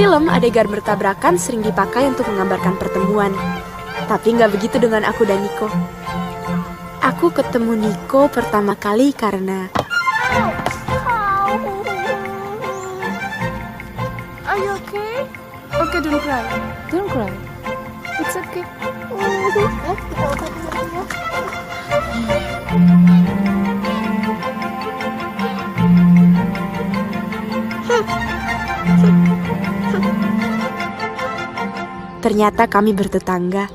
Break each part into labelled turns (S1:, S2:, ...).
S1: film, adegan bertabrakan sering dipakai untuk menggambarkan pertemuan. Tapi nggak begitu dengan aku dan Niko. Aku ketemu Niko pertama kali karena
S2: Are you okay? Okay, don't cry. Don't cry. It's okay.
S1: Ternyata kami bertetangga.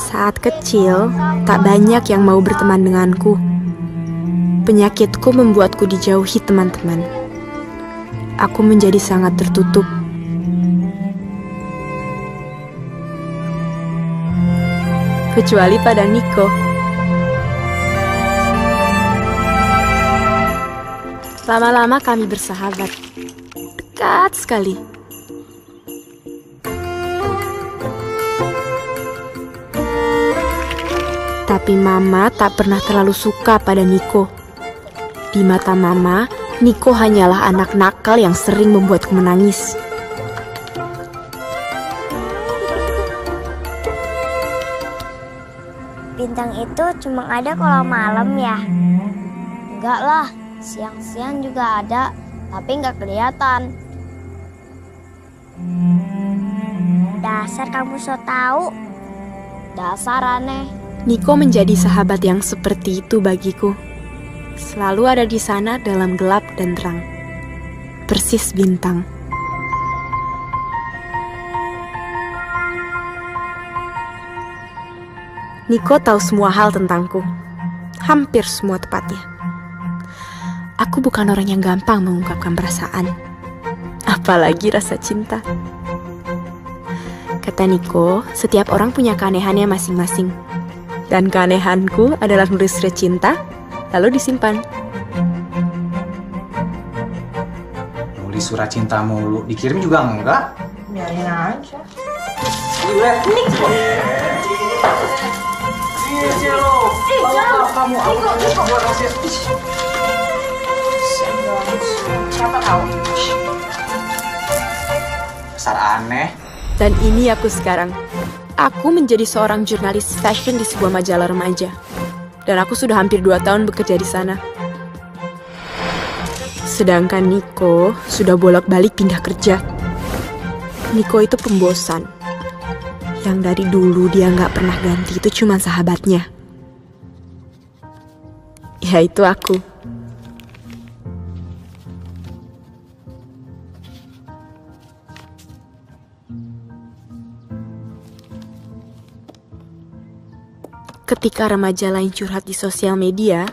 S1: Saat kecil, tak banyak yang mau berteman denganku. Penyakitku membuatku dijauhi teman-teman. Aku menjadi sangat tertutup. Kecuali pada Niko. Lama-lama kami bersahabat. Dekat sekali. Tapi Mama tak pernah terlalu suka pada Niko. Di mata Mama, Niko hanyalah anak nakal yang sering membuatku menangis.
S3: Bintang itu cuma ada kalau malam ya? Enggak lah, siang-siang juga ada, tapi nggak kelihatan. Dasar kamu so tahu. Dasar aneh.
S1: Niko menjadi sahabat yang seperti itu bagiku. Selalu ada di sana dalam gelap dan terang. Persis bintang. Niko tahu semua hal tentangku. Hampir semua tepatnya. Aku bukan orang yang gampang mengungkapkan perasaan. Apalagi rasa cinta. Kata Niko, setiap orang punya keanehannya masing-masing. Dan keanehanku adalah nulis surat cinta, lalu disimpan.
S4: Nulis surat cinta mulu, dikirim juga enggak?
S5: Biarin aja.
S4: kamu
S5: Siapa tahu?
S4: Besar aneh.
S1: Dan ini aku sekarang. Aku menjadi seorang jurnalis fashion di sebuah majalah remaja. Dan aku sudah hampir dua tahun bekerja di sana. Sedangkan Niko sudah bolak-balik pindah kerja. Niko itu pembosan. Yang dari dulu dia nggak pernah ganti itu cuma sahabatnya. Ya itu aku. Ketika remaja lain curhat di sosial media,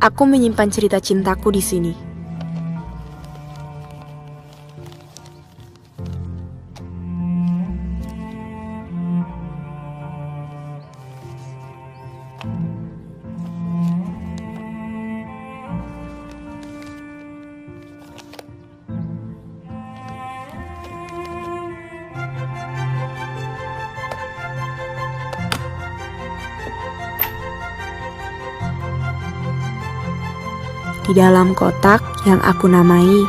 S1: aku menyimpan cerita cintaku di sini. Dalam kotak yang aku namai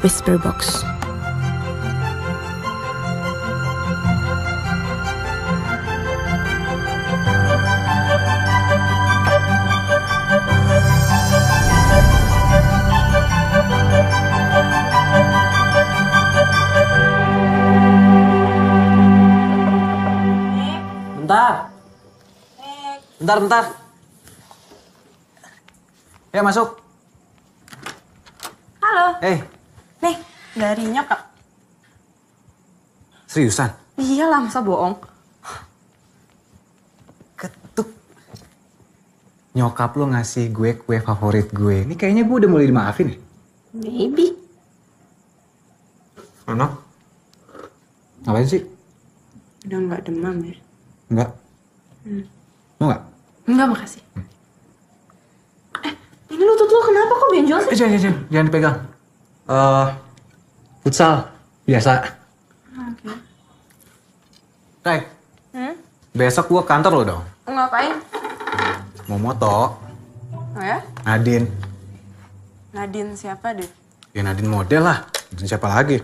S1: Whisper Box.
S4: Bentar. Bentar, bentar. Ya masuk.
S5: Halo.
S4: Eh,
S5: Nih, dari nyokap.
S4: seriusan?
S5: Iyalah, masa bohong?
S4: Ketuk. Nyokap lo ngasih gue kue favorit gue. Ini kayaknya gue udah mulai dimaafin ya?
S5: Maybe.
S4: Anak? Ngapain sih?
S5: Udah nggak demam ya?
S4: Enggak. Mau nggak?
S5: Enggak, makasih. Eh, ini lutut lo kenapa kok benjol sih?
S4: Eh, jangan, jangan, jangan dipegang. Eh, futsal. Biasa.
S5: Oke.
S4: Ray,
S5: Hmm?
S4: besok gue kantor lo dong.
S5: Ngapain?
S6: mau moto.
S5: Oh ya?
S6: Nadine.
S5: Nadine siapa deh?
S6: Ya Nadine model lah. Nadine siapa lagi?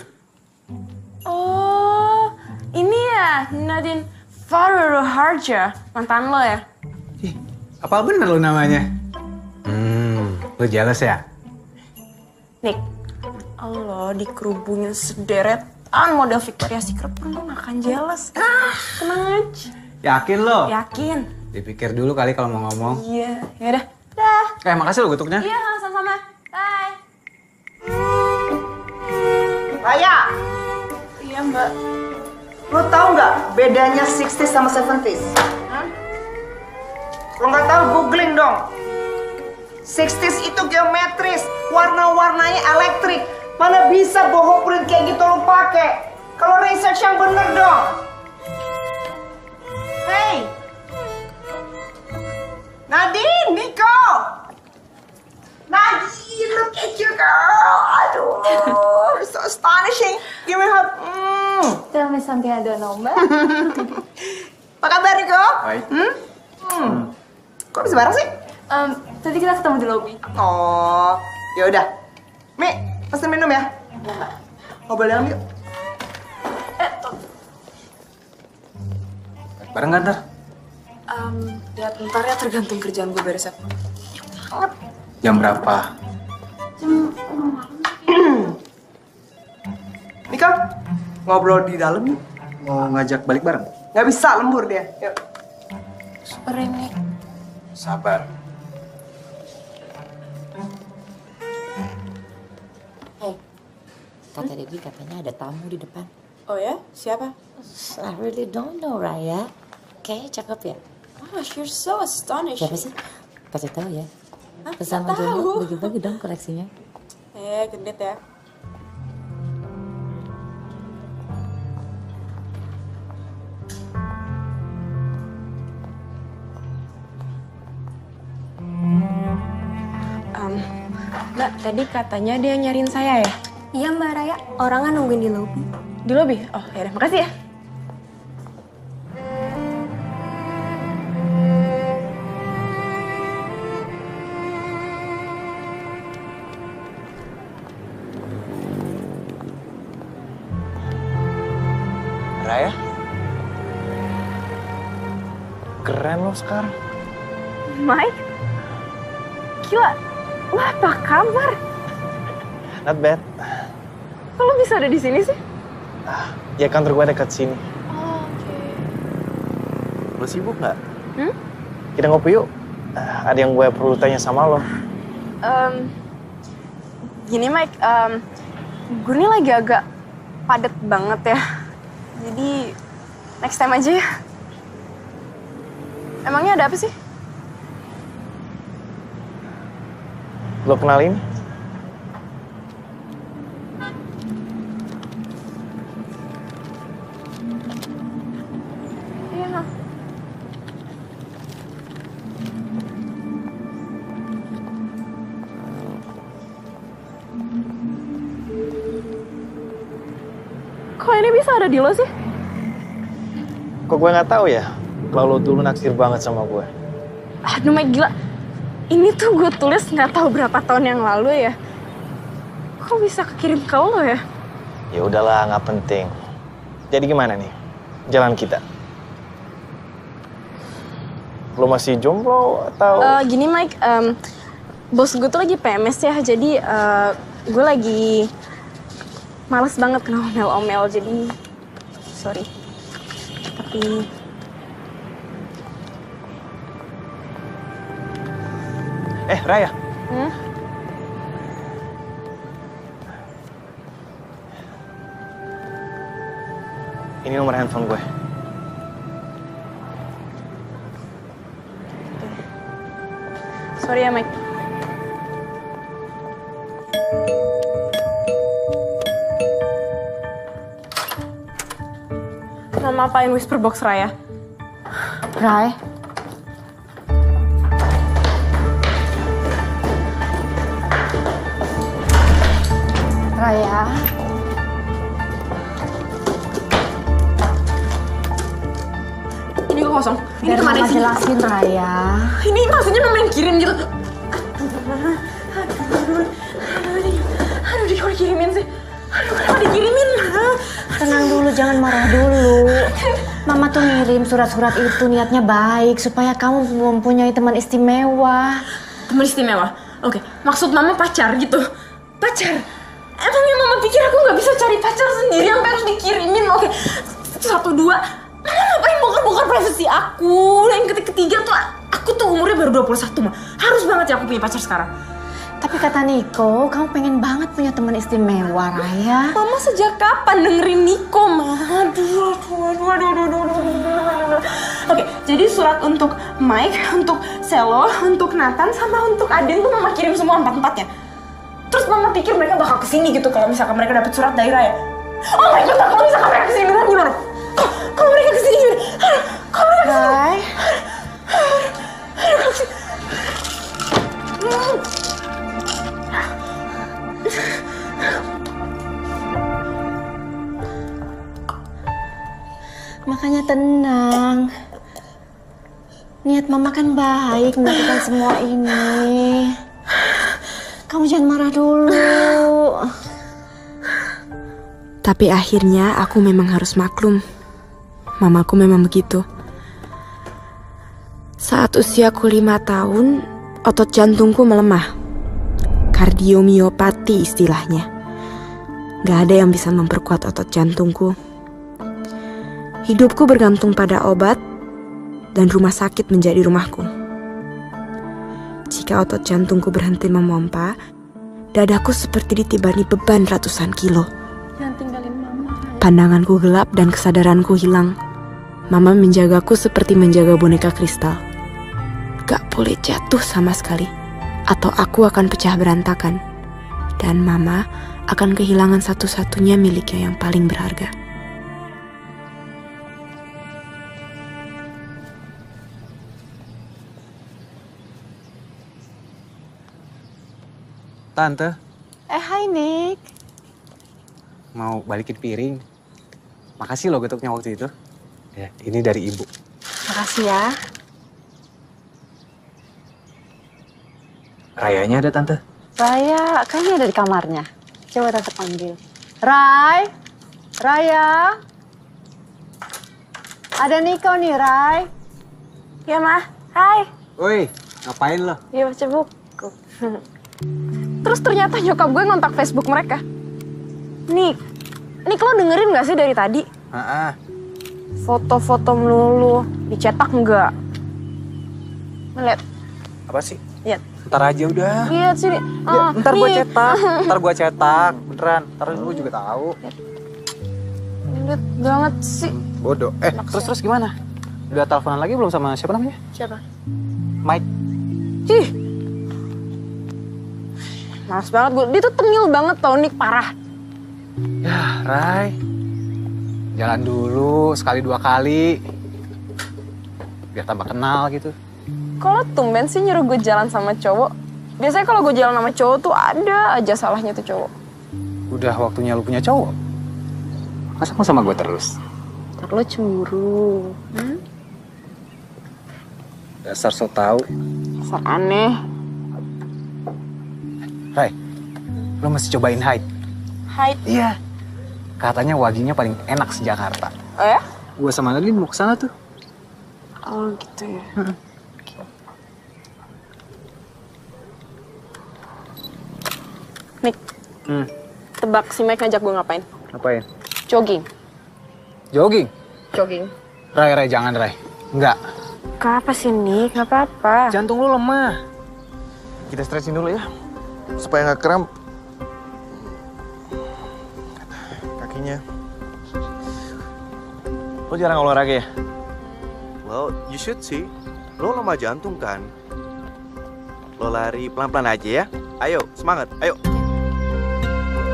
S5: Oh, ini ya Nadine Faruru Harja, mantan lo ya?
S6: Ih, apa bener lo namanya? Hmm, lo jealous ya?
S5: Nick, lo dikerubungin sederetan model Victoria's Secret pun lo gak akan jealous. Ah, tenang aja.
S6: Yakin lo?
S5: Yakin?
S6: Dipikir dulu kali kalau mau ngomong.
S5: Iya, yaudah. Dah.
S6: Eh, makasih lo getuknya.
S5: Iya, sama-sama. Bye.
S7: Raya,
S5: Iya, Mbak.
S7: lo tau nggak bedanya 60s sama 70s? Lo nggak tahu googling dong. 60s itu geometris, warna-warnanya elektrik. Mana bisa boho print kayak gitu lo pakai? Kalau research yang bener dong. Hey, Nadine, Nico, Nadine, look at you girl. Aduh, so astonishing. Give me a hug. Mm.
S8: Tell me something I don't know, Mbak.
S7: Apa kabar Nico?
S6: Baik.
S7: Hmm? Hmm. Kok bisa bareng sih?
S5: Um, tadi kita ketemu di lobby.
S7: Oh, ya udah. Mi, pesen minum ya. Ngobrol dalam yuk.
S6: Bareng gak ntar?
S5: Um, ya ntar ya tergantung kerjaan gue beres apa.
S6: Jam berapa?
S7: Nico, ngobrol di dalam yuk.
S6: Mau ngajak balik bareng?
S7: Gak bisa, lembur dia. Yuk.
S5: Sorry, Nick.
S6: Sabar.
S9: Kata Debbie katanya ada tamu di depan.
S5: Oh ya? Siapa?
S9: I really don't know, Raya. Kayaknya cakep ya.
S5: Oh, you're so astonished.
S9: Siapa sih? Pasti tahu ya.
S5: Hah? Nggak tahu.
S9: Bagi-bagi dong koleksinya.
S5: Eh, gendut ya. Um, Mbak, tadi katanya dia nyariin saya ya?
S10: Iya Mbak Raya, orangnya nungguin di lobby.
S5: Di lobby? Oh, ya udah, makasih ya.
S11: Raya? Keren lo sekarang.
S5: Mike? Gila, lo apa kabar?
S11: Not bad.
S5: Bisa ada di sini sih?
S11: Ya kantor gue dekat sini.
S5: Oh, oke.
S11: Lo sibuk nggak?
S5: Hmm?
S11: Kita ngopi yuk. Ah, Ada yang gue perlu tanya sama lo.
S5: Um, gini Mike, um, gue ini lagi agak padet banget ya. Jadi next time aja ya. Emangnya ada apa sih?
S11: Lo kenal
S5: Kok
S11: gue nggak tahu ya? Kalau lo dulu naksir banget sama gue.
S5: Aduh Mike gila. Ini tuh gue tulis nggak tahu berapa tahun yang lalu ya. Kok bisa kekirim ke lo ya?
S11: Ya udahlah, nggak penting. Jadi gimana nih? Jalan kita. Lo masih jomblo atau?
S5: Eh, gini Mike, em, bos gue tuh lagi PMS ya, jadi eh, gue lagi males banget kena omel-omel, jadi sorry. Tapi
S11: Eh, Raya.
S5: Hmm?
S11: Ini nomor handphone gue.
S5: sorry ya Mike. Nama apain Whisper Box Raya?
S9: Rai, Raya,
S5: Ini kosong. Ini
S12: Biar
S5: ke
S12: mana
S5: sih?
S12: jelasin Raya.
S5: Ini maksudnya yang kirim gitu.
S12: Tenang dulu, jangan marah dulu. Mama tuh ngirim surat-surat itu niatnya baik supaya kamu mempunyai teman istimewa.
S5: Teman istimewa? Oke, maksud mama pacar gitu? Pacar? Emangnya mama pikir aku nggak bisa cari pacar sendiri sampai harus dikirimin? Oke, satu dua. Mama ngapain bongkar-bongkar privasi aku? Yang ketiga, ketiga tuh aku tuh umurnya baru 21 mah. Harus banget ya aku punya pacar sekarang
S12: kata Niko, kamu pengen banget punya teman istimewa, Raya.
S5: Mama sejak kapan dengerin Niko, Ma? Aduh, aduh, aduh, aduh, aduh, aduh, aduh. Oke, jadi surat untuk Mike, untuk Selo, untuk Nathan, sama untuk Aden tuh Mama kirim semua empat-empatnya. Terus Mama pikir mereka bakal ke sini gitu kalau misalkan mereka dapat surat dari Raya. Oh my God, kalau misalkan mereka ke sini gimana? Kalau mereka ke sini gimana? Kalau mereka ke sini... gimana?
S12: Makanya tenang. Niat mama kan baik melakukan semua ini. Kamu jangan marah dulu.
S1: Tapi akhirnya aku memang harus maklum. Mamaku memang begitu. Saat usiaku lima tahun, otot jantungku melemah. Kardiomiopati istilahnya. Gak ada yang bisa memperkuat otot jantungku. Hidupku bergantung pada obat dan rumah sakit menjadi rumahku. Jika otot jantungku berhenti memompa, dadaku seperti ditibani beban ratusan kilo.
S5: Jangan tinggalin Mama.
S1: Pandanganku gelap dan kesadaranku hilang. Mama menjagaku seperti menjaga boneka kristal. Gak boleh jatuh sama sekali, atau aku akan pecah berantakan. Dan Mama akan kehilangan satu-satunya miliknya yang paling berharga.
S6: Tante,
S12: Eh, hai Nick.
S6: mau balikin piring. Makasih loh getuknya waktu itu. Ya, ini dari ibu.
S12: Makasih ya.
S6: Rayanya ada tante.
S12: Raya, kayaknya ada di kamarnya. Coba tante panggil. Rai, Raya. Ada Niko nih, Rai.
S5: Ya, Ma. Hai.
S6: Woi, ngapain lo?
S5: Iya, baca buku. Terus ternyata nyokap gue ngontak Facebook mereka. Nick, Nick lo dengerin gak sih dari tadi? Foto-foto melulu, dicetak enggak? Ngeliat,
S6: apa sih?
S5: lihat.
S6: Ntar aja udah.
S5: Lihat sini.
S6: Ya,
S5: Oh,
S6: ntar gua
S5: nih.
S6: cetak, ntar gua cetak, beneran. Ntar lu juga tahu.
S5: Lihat banget sih.
S6: Bodoh. Eh, terus terus gimana? Udah teleponan lagi belum sama siapa namanya?
S5: Siapa?
S6: Mike.
S5: Ih. Males banget gue. Dia tuh tengil banget tau, Nick. Parah.
S6: Ya, Rai. Jalan dulu sekali dua kali. Biar tambah kenal gitu.
S5: Kalau tumben sih nyuruh gue jalan sama cowok. Biasanya kalau gue jalan sama cowok tuh ada aja salahnya tuh cowok.
S6: Udah waktunya lu punya cowok. Masa mau sama gue terus?
S5: Ntar lo cemburu. Hmm?
S6: Dasar so tau.
S5: Dasar aneh.
S6: Rai, lu mesti cobain Hyde.
S5: Hai.
S6: Iya. Katanya waginya paling enak se-Jakarta.
S5: Oh ya?
S6: Gue sama Nadine mau ke sana tuh.
S5: Oh gitu ya. Nick,
S6: Hmm,
S5: tebak si Mike ngajak gue ngapain?
S6: ngapain?
S5: Jogging.
S6: Jogging?
S5: Jogging.
S6: Rai, Rai, jangan Rai. Enggak.
S5: Kenapa sih Nick? Gak apa-apa.
S6: Jantung lu lemah.
S13: Kita stretching dulu ya. Supaya nggak kram. Kakinya. Lo jarang olahraga ya?
S14: Well, you should sih. Lo lemah jantung kan? Lo lari pelan-pelan aja ya. Ayo, semangat. Ayo.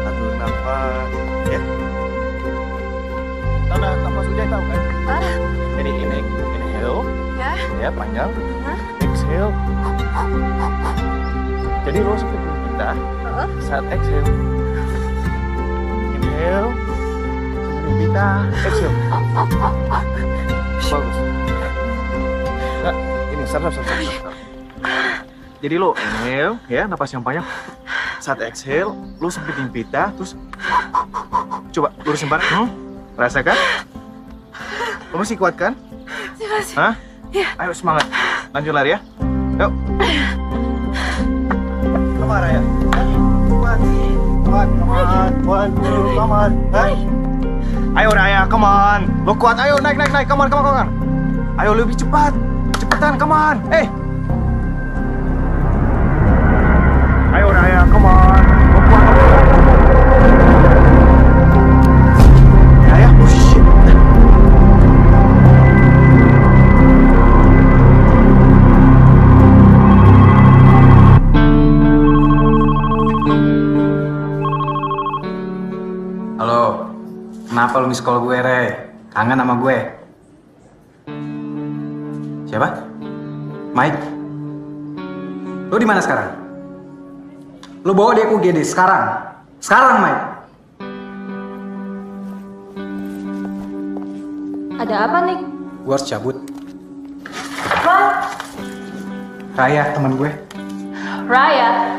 S14: Atur nafas. Ya.
S13: Tanda nafas udah tahu kan?
S5: Ah.
S13: Jadi ini, inhale.
S5: Ya.
S13: Ya, panjang.
S5: Hah?
S13: Exhale. Jadi lo seperti kita saat exhale. Inhale. Seperti kita. Exhale. Bagus.
S14: Nah, ini, stop, stop, stop. Jadi lo inhale, ya, napas yang panjang. Saat exhale, lo sempitin pita, terus coba lurusin badan. Hmm? Rasakan? Lo masih kuat kan? Hah?
S15: Iya.
S14: Ayo semangat. Lanjut lari ya. Yuk. Come on. One. Hah? Ayo Raya, come on. Lo kuat, ayo naik, naik, naik. Come on, come on, come on. Ayo lebih cepat. Cepetan, come on. Eh. Ayo
S6: miss call gue, Re? Kangen sama gue? Siapa? Mike? Lu di mana sekarang? Lu bawa dia ke UGD sekarang. Sekarang, Mike.
S8: Ada apa, Nick?
S6: Gue harus cabut.
S8: What?
S6: Raya, teman gue.
S8: Raya?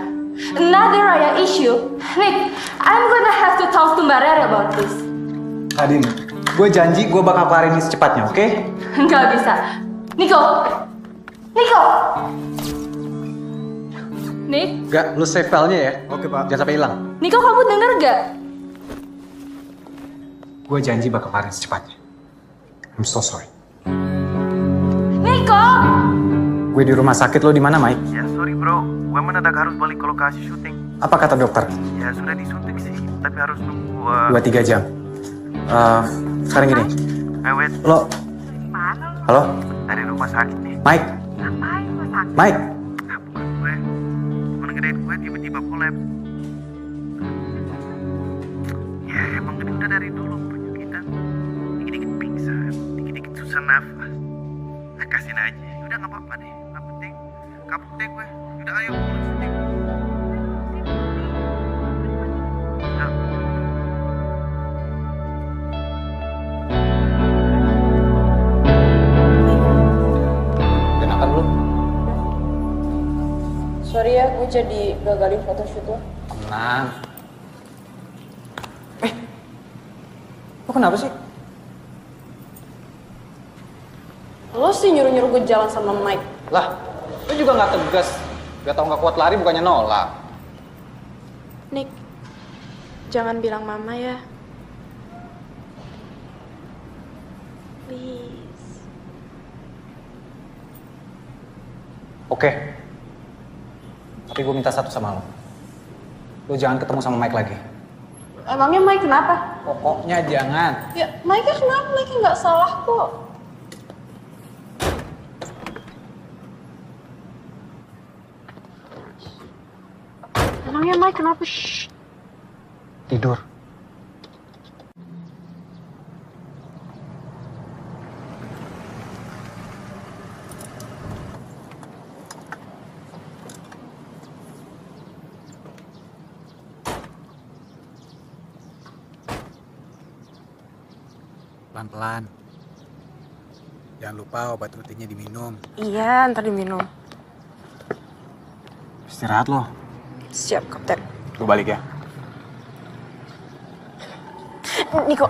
S8: Another Raya issue? Nick, I'm gonna have to talk to Mbak Rere about this.
S6: Adin, gue janji gue bakal kelarin ini secepatnya, oke?
S8: Nggak bisa. Niko! Niko! Nick,
S6: Gak, lu save filenya ya. Oke, Pak. Jangan sampai hilang.
S8: Niko kamu denger gak?
S6: Gue janji bakal kelarin secepatnya. I'm so sorry.
S8: Niko!
S6: Gue di rumah sakit lo di mana, Mike?
S16: Ya sorry bro, gue mendadak harus balik ke lokasi syuting.
S6: Apa kata dokter?
S16: Ya sudah disuntik sih, tapi harus nunggu. Uh...
S6: Dua tiga jam. Eh, sekarang gini,
S16: Eh
S6: lo, halo,
S16: dari rumah sakit nih.
S6: Mike? Mike,
S16: Nah, gue. Tiba-tiba collab. Ya emang ini udah dari dulu punya kita. Dikit-dikit pingsan, dikit-dikit susah nafas. Nah, kasihin aja. Udah nggak apa-apa deh, nggak penting. Kapok deh gue. Udah ayo mulai
S8: Sorry ya, gue jadi gagalin photoshoot lo.
S6: Tenang. Eh, lo kenapa sih?
S8: Lo sih nyuruh-nyuruh gue jalan sama Mike.
S6: Lah, lu juga nggak tegas. Gak tau nggak kuat lari bukannya nolak.
S5: Nick, jangan bilang mama ya. Please.
S6: Oke. Tapi gue minta satu sama lo. Lo jangan ketemu sama Mike lagi.
S8: Emangnya Mike kenapa?
S6: Pokoknya jangan.
S8: Ya, Mike kenapa? Mike nggak salah kok. Emangnya Mike kenapa? Shh.
S6: Tidur. Pelan-pelan. Jangan lupa obat rutinnya diminum.
S5: Iya, ntar diminum.
S6: Istirahat lo.
S5: Siap, Kapten.
S6: Gue balik ya.
S5: Niko.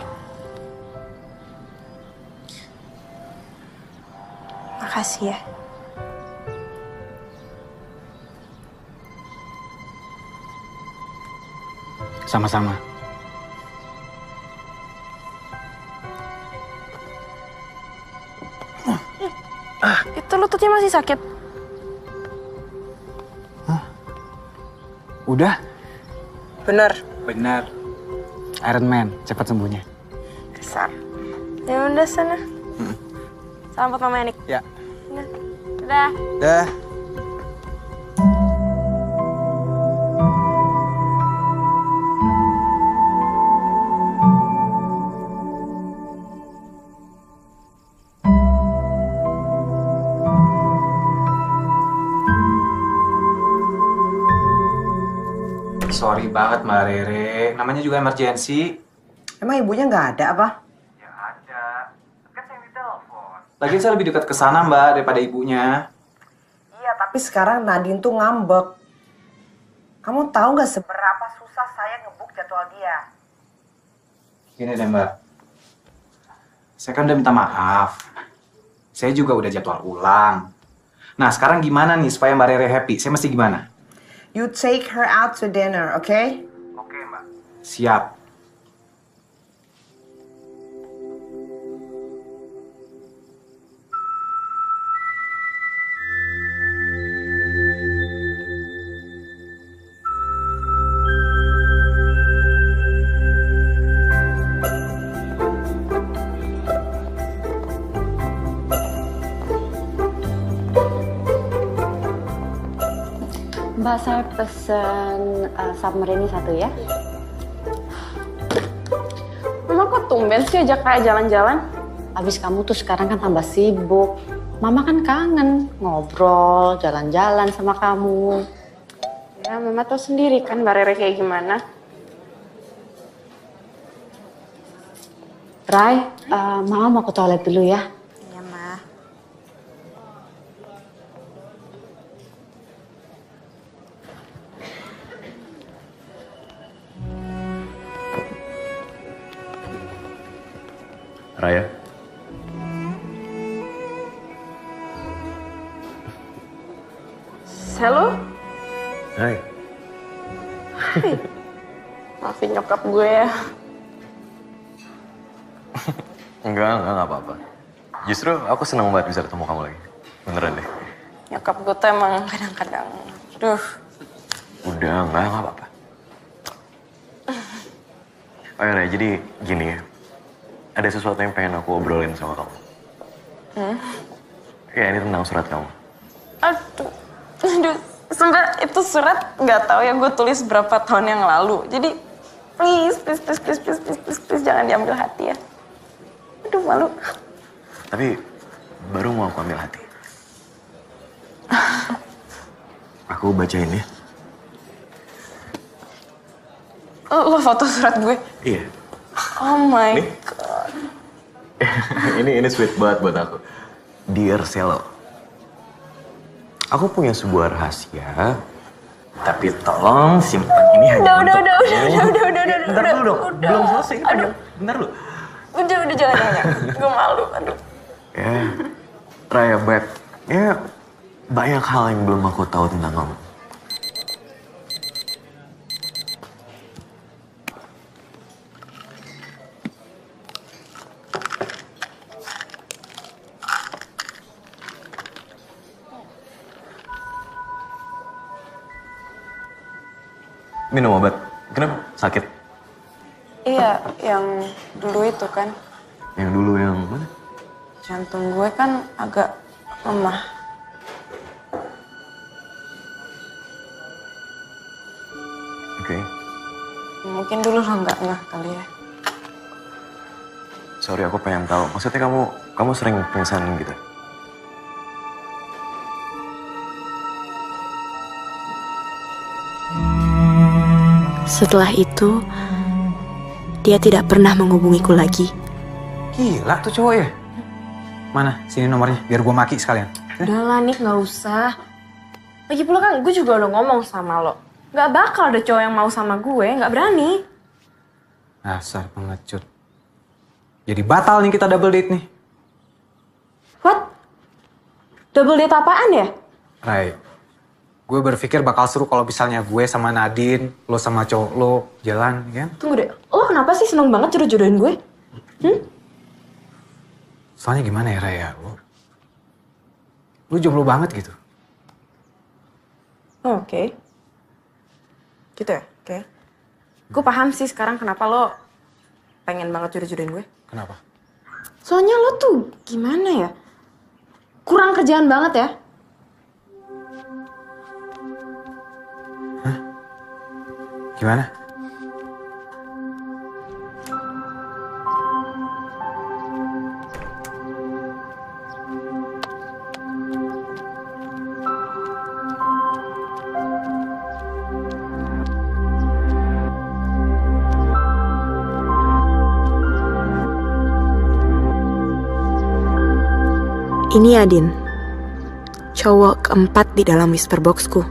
S5: Makasih ya.
S6: Sama-sama.
S5: Lututnya masih sakit.
S6: Udah?
S5: Bener.
S6: Benar. Iron Man, cepat sembuhnya.
S5: Besar. Ya udah sana. Salam buat mama Nick.
S6: Ya.
S5: Dadah.
S6: Dah. Banget Mbak Rere, namanya juga emergency.
S7: Emang ibunya nggak ada apa?
S16: Ya ada. Kan saya ditelepon.
S6: Lagian saya lebih dekat ke sana mbak daripada ibunya.
S7: Iya, tapi sekarang Nadine tuh ngambek. Kamu tahu nggak seberapa susah saya ngebuk jadwal dia?
S6: Gini deh mbak. Saya kan udah minta maaf. Saya juga udah jadwal ulang. Nah sekarang gimana nih supaya Mbak Rere happy? Saya mesti gimana?
S7: You take her out to dinner, okay?
S6: Siap.
S12: Mbak saya pesen uh, submarine satu ya.
S5: Tumben sih ajak kayak jalan-jalan?
S12: Abis kamu tuh sekarang kan tambah sibuk. Mama kan kangen ngobrol, jalan-jalan sama kamu.
S5: Ya, Mama tahu sendiri kan Mbak Rere kayak gimana.
S12: Rai, uh, Mama mau ke toilet dulu ya.
S17: Raya,
S5: Halo?
S17: hai.
S5: Maafin nyokap gue ya.
S17: Enggak, enggak, enggak apa-apa. Justru aku senang banget bisa ketemu kamu lagi. Beneran deh.
S5: Nyokap gue tuh emang kadang-kadang, duh.
S17: Udah, enggak, enggak apa-apa. Oh ya, jadi gini ya. Ada sesuatu yang pengen aku obrolin sama kamu.
S5: Hmm?
S17: Ya, ini tentang surat kamu.
S5: Aduh, aduh. Sebenernya itu surat nggak tahu ya gue tulis berapa tahun yang lalu. Jadi please, please, please, please, please, please, please, please jangan diambil hati ya. Aduh malu.
S17: Tapi baru mau aku ambil hati. Aku bacain ya.
S5: Lo foto surat gue.
S17: Iya.
S5: Oh my
S17: Nih.
S5: god.
S17: ini ini sweet banget buat aku. Dear Selo. Aku punya sebuah rahasia. Tapi tolong simpan ini hanya
S5: Udah, udah,
S17: untuk
S5: udah, udah, udah, udah, udah, udah,
S17: Bentar
S5: udah,
S17: dulu dong.
S5: udah.
S17: Belum selesai.
S5: Aduh.
S17: Bentar lu.
S5: Udah, udah jangan, jangan. Gue malu, aduh.
S17: Ya, Raya Beb. Ya, banyak hal yang belum aku tahu tentang kamu. Minum obat. Kenapa? Sakit?
S5: Iya, yang dulu itu kan.
S17: Yang dulu yang mana?
S5: Jantung gue kan agak lemah.
S17: Oke.
S5: Mungkin dulu lo nggak ngeh kali ya.
S17: Sorry, aku pengen tahu. Maksudnya kamu kamu sering pingsan gitu?
S1: Setelah itu, dia tidak pernah menghubungiku lagi.
S6: Gila tuh cowok ya. Mana? Sini nomornya, biar gua maki sekalian.
S5: Udah lah Nik, nggak usah. Lagi pula kan gue juga udah ngomong sama lo. Gak bakal ada cowok yang mau sama gue, nggak berani.
S6: Dasar pengecut. Jadi batal nih kita double date nih.
S5: What? Double date apaan ya?
S6: Rai, gue berpikir bakal seru kalau misalnya gue sama Nadine, lo sama cowok lo jalan, ya?
S5: Tunggu deh, lo kenapa sih seneng banget jodoh-jodohin gue? Hmm?
S6: Soalnya gimana ya Raya, lo, lo jomblo banget gitu.
S5: Oh, Oke. Gitu ya? Oke. Gue paham sih sekarang kenapa lo pengen banget jodoh-jodohin gue.
S6: Kenapa?
S5: Soalnya lo tuh gimana ya? Kurang kerjaan banget ya.
S6: Gimana?
S1: Ini Adin, cowok keempat di dalam whisper boxku.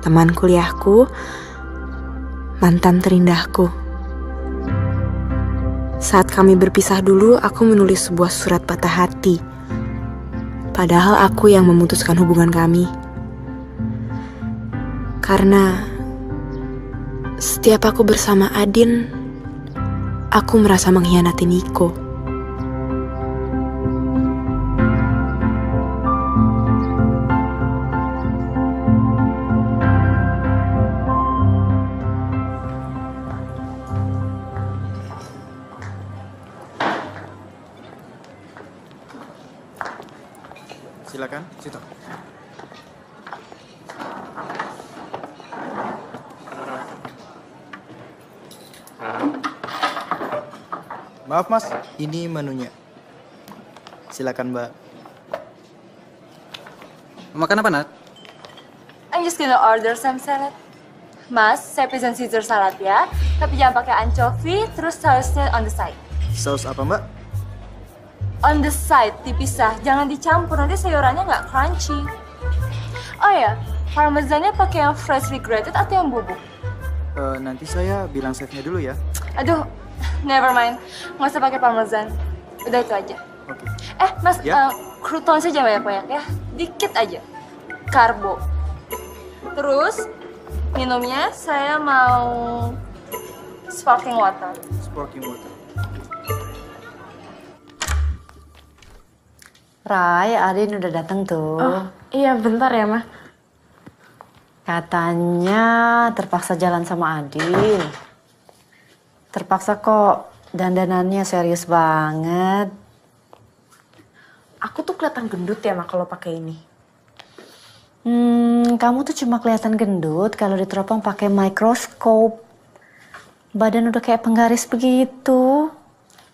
S1: Teman kuliahku mantan terindahku. Saat kami berpisah dulu, aku menulis sebuah surat patah hati. Padahal aku yang memutuskan hubungan kami. Karena setiap aku bersama Adin, aku merasa mengkhianati Niko.
S14: Ini menunya. Silakan mbak.
S6: Makan apa, Nat?
S8: I'm just gonna order some salad. Mas, saya pesen Caesar salad ya. Tapi jangan pakai anchovy, terus sausnya on the side.
S14: Saus apa mbak?
S8: On the side, dipisah. Jangan dicampur, nanti sayurannya nggak crunchy. Oh ya, parmesannya pakai yang freshly grated atau yang bubuk?
S14: Eh, nanti saya bilang chefnya dulu ya.
S8: Aduh, never mind. Nggak usah pakai parmesan. Udah itu aja.
S14: Oke.
S8: Eh, Mas,
S14: Ya.
S8: eh, crouton saja banyak-banyak ya. Dikit aja. Karbo. Terus, minumnya saya mau sparkling water.
S14: Sparkling water.
S12: Rai, Adin udah datang tuh.
S5: Oh, iya bentar ya, Mah.
S12: Katanya terpaksa jalan sama Adin. Terpaksa kok dandanannya serius banget.
S5: Aku tuh kelihatan gendut ya, Mah, kalau pakai ini.
S12: Hmm, kamu tuh cuma kelihatan gendut kalau diteropong pakai mikroskop. Badan udah kayak penggaris begitu.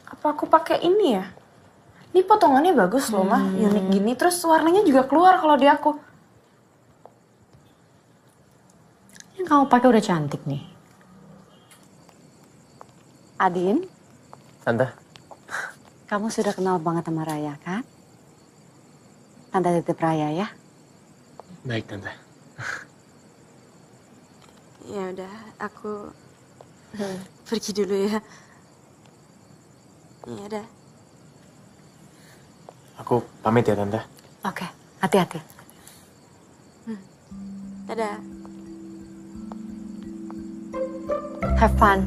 S5: Apa aku pakai ini ya? Ini potongannya bagus loh, Mah. Unik gini. Terus warnanya juga keluar kalau di aku.
S12: Yang kamu pakai udah cantik nih. Adin,
S17: Tante,
S12: kamu sudah kenal banget sama Raya kan? Tante titip Raya ya.
S17: baik Tante.
S1: Ya udah, aku pergi dulu ya. Ya udah.
S17: Aku pamit ya Tante.
S12: Oke, hati-hati.
S1: Dadah.
S12: Have fun.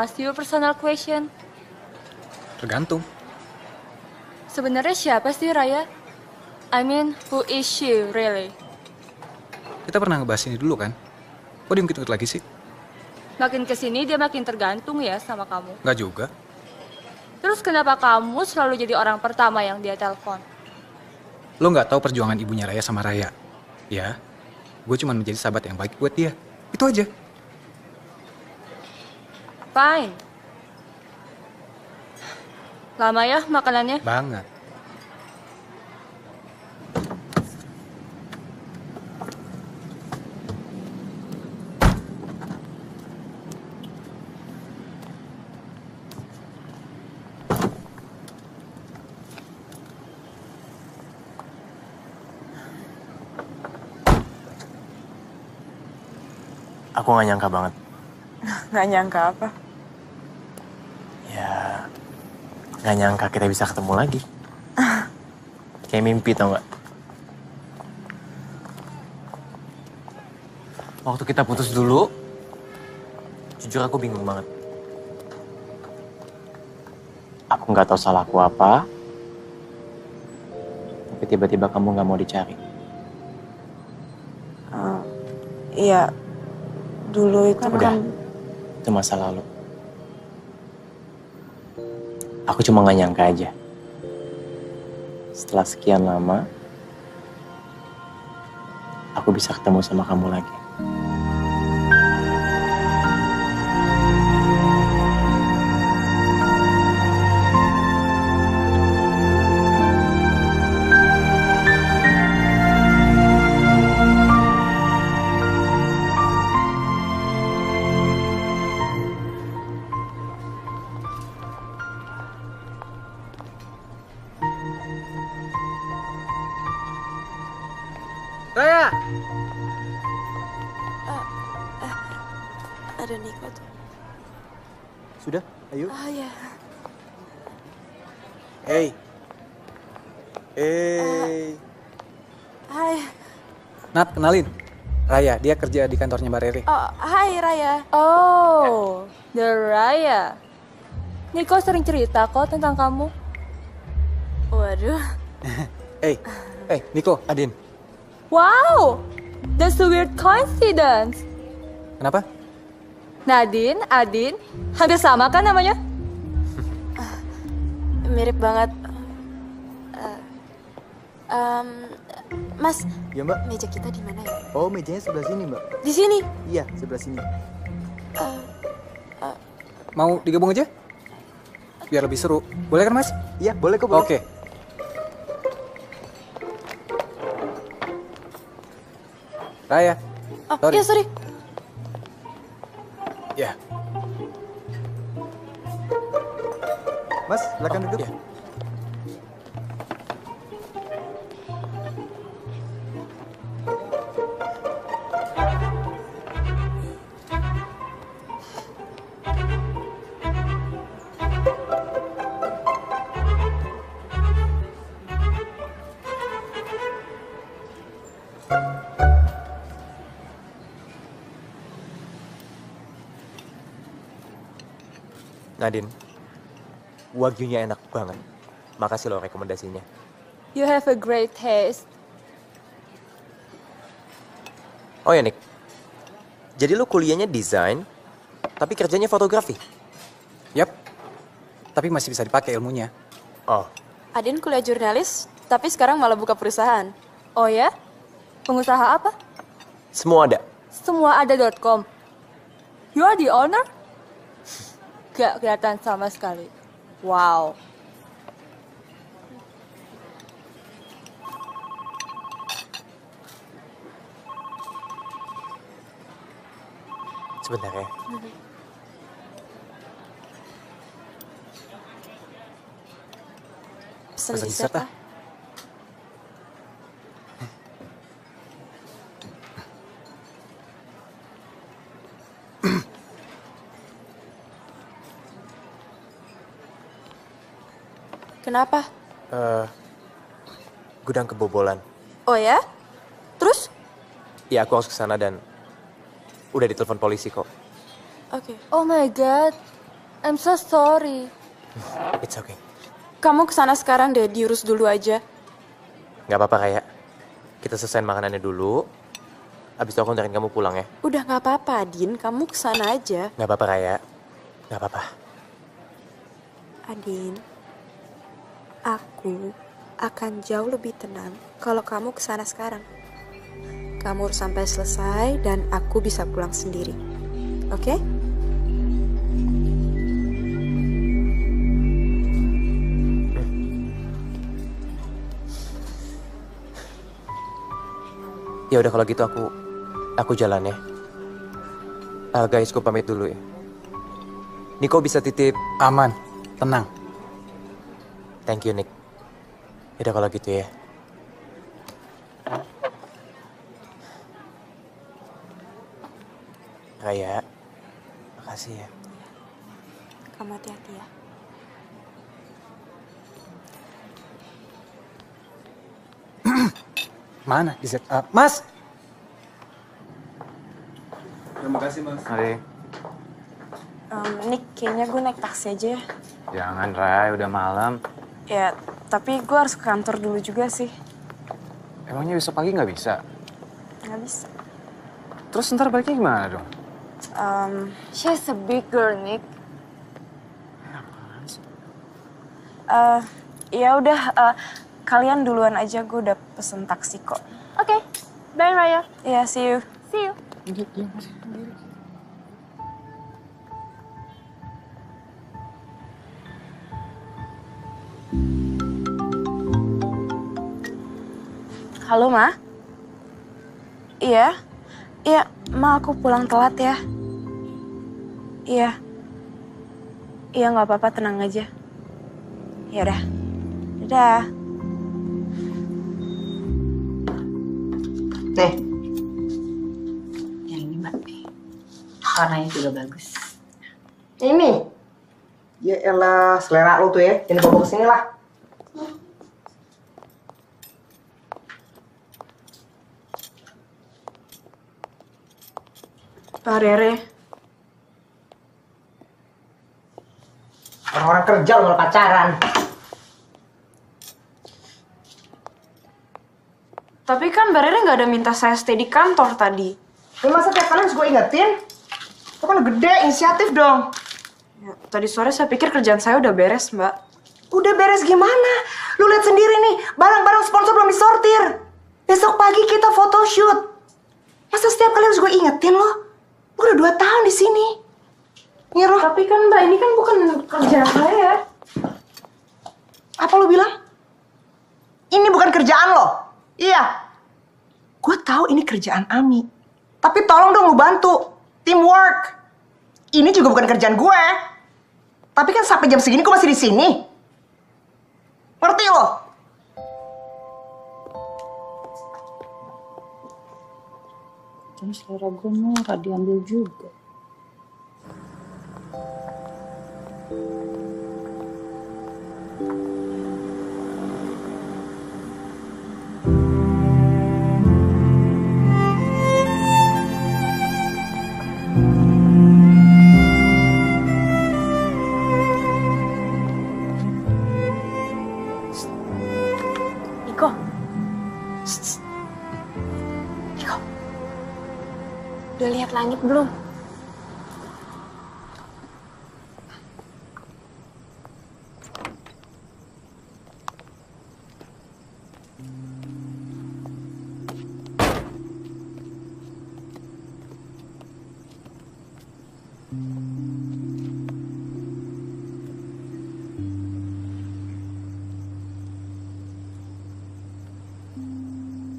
S8: Ask you a personal question?
S6: Tergantung.
S8: Sebenarnya siapa sih Raya? I mean, who is she really?
S6: Kita pernah ngebahas ini dulu kan? Kok diungkit-ungkit lagi sih?
S8: Makin ke sini dia makin tergantung ya sama kamu.
S6: Nggak juga.
S8: Terus kenapa kamu selalu jadi orang pertama yang dia telepon?
S6: Lo nggak tahu perjuangan ibunya Raya sama Raya. Ya, gue cuma menjadi sahabat yang baik buat dia. Itu aja.
S8: Fine. Lama ya makanannya?
S6: Banget.
S17: Aku gak nyangka banget.
S5: Nggak nyangka apa.
S17: Ya, gak nyangka kita bisa ketemu lagi. Kayak mimpi tau gak? Waktu kita putus dulu, jujur aku bingung banget. Aku nggak tahu salah aku apa, tapi tiba-tiba kamu nggak mau dicari.
S5: Eh, iya, dulu itu
S17: Udah.
S5: kan
S17: Itu masa lalu. Aku cuma nggak nyangka aja. Setelah sekian lama, aku bisa ketemu sama kamu lagi.
S6: Kenalin. Raya, dia kerja di kantornya Mbak Rere.
S2: Oh, hai Raya.
S8: Oh, The Raya. Niko sering cerita kok tentang kamu.
S2: Waduh.
S6: hey, hey, Niko, Adin.
S8: Wow, that's a weird coincidence.
S6: Kenapa?
S8: Nadine, Adin, hampir sama kan namanya?
S2: Mirip banget. Eh, em, mas,
S14: Ya mbak.
S2: meja kita di mana ya?
S14: Oh mejanya sebelah sini mbak.
S2: Di sini.
S14: Iya sebelah sini.
S6: Mau digabung aja? Biar lebih seru. Boleh kan, Mas?
S14: Iya, boleh kok. boleh.
S6: Oke. Raya.
S2: Oh,
S6: Sorry.
S2: iya sorry.
S6: Ya.
S14: Mas, silakan duduk.
S18: Nadine, wagyunya enak banget. Makasih loh rekomendasinya.
S8: You have a great taste.
S18: Oh ya Nick, jadi lu kuliahnya desain, tapi kerjanya fotografi?
S6: Yap. Tapi masih bisa dipakai ilmunya.
S18: Oh,
S2: Adin kuliah jurnalis, tapi sekarang malah buka perusahaan.
S8: Oh ya? Pengusaha apa?
S18: semua ada.
S8: Semuaada.com. You are the owner? Gak kelihatan sama sekali. Wow.
S18: Sebentar ya.
S2: Pesan dessert,
S6: ah.
S2: Kenapa?
S18: Eh, gudang kebobolan.
S2: Oh ya? Terus?
S18: Ya aku harus ke sana dan udah ditelepon polisi kok.
S2: Oke.
S8: Oh my god. I'm so sorry.
S18: It's okay.
S2: Kamu ke sana sekarang deh, diurus dulu aja.
S18: Nggak apa-apa Raya. Kita selesaiin makanannya dulu. Abis itu aku ntarin kamu pulang ya.
S2: Udah nggak apa-apa, Adin. Kamu ke sana aja.
S18: Nggak apa-apa Raya. Nggak apa-apa.
S2: Adin, aku akan jauh lebih tenang kalau kamu ke sana sekarang. Kamu harus sampai selesai dan aku bisa pulang sendiri. Oke?
S18: Ya udah kalau gitu aku aku jalan ya. Ah guys, gue pamit dulu ya. Niko bisa titip
S6: Aman, tenang.
S18: Thank you Nick. Ya udah kalau gitu ya. Raya, makasih ya.
S2: Kamu hati-hati ya.
S6: Mana? Dessert. Ah, mas!
S19: Terima kasih mas.
S5: Um, Nick, kayaknya gue naik taksi aja ya.
S20: Jangan, Ray. Udah malam.
S5: Ya, tapi gue harus ke kantor dulu juga sih.
S20: Emangnya besok pagi nggak bisa?
S5: Nggak bisa.
S20: Terus ntar baliknya gimana dong?
S5: Um,
S8: She's a big girl, Nick.
S5: eh, ya udah, eh, kalian duluan aja. Gue udah pesen taksi kok.
S8: Oke, bye Raya.
S5: Ya, see you.
S8: See you.
S5: Halo, Ma? Iya? Iya, Ma aku pulang telat ya. Iya. Iya, nggak apa-apa, tenang aja. Ya udah. Dadah.
S21: Nih. Yang ini mbak.
S22: Warnanya juga bagus.
S7: Ini. Ya elah, selera lu tuh ya. Ini bawa ke sini lah.
S2: Pak Rere,
S7: Orang-orang kerja malah pacaran.
S2: tapi kan Mbak Rere nggak ada minta saya stay di kantor tadi.
S7: Ya masa tiap kali harus gue ingetin? Lu kan gede, inisiatif dong.
S2: Ya, tadi sore saya pikir kerjaan saya udah beres, Mbak.
S7: Udah beres gimana? Lu lihat sendiri nih, barang-barang sponsor belum disortir. Besok pagi kita photoshoot. Masa setiap kali harus gue ingetin lo? Gue udah dua tahun di sini. Nyiruh.
S2: Tapi kan Mbak, ini kan bukan kerjaan saya.
S7: Apa lu bilang? Ini bukan kerjaan lo. Iya. Gue tahu ini kerjaan Ami. Tapi tolong dong lu bantu. Teamwork. Ini juga bukan kerjaan gue. Tapi kan sampai jam segini gue masih di sini. Ngerti lo?
S23: Kan selera gue murah diambil juga.
S2: Lihat langit belum?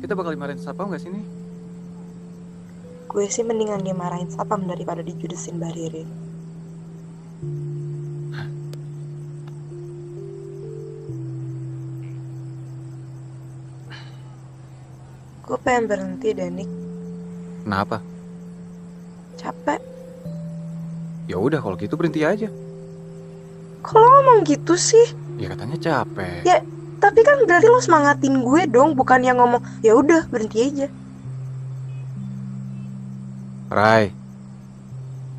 S6: Kita bakal dimarahin Sapam nggak sih nih?
S2: Gue sih mendingan dia marahin Sapam daripada dijudesin Mbak Rere. Gue pengen berhenti deh, Nick.
S6: Kenapa?
S2: Capek.
S6: Ya udah kalau gitu berhenti aja.
S2: Kalau ngomong gitu sih?
S6: Ya katanya capek.
S2: Ya, tapi kan berarti lo semangatin gue dong, bukan yang ngomong, ya udah berhenti aja.
S6: Rai,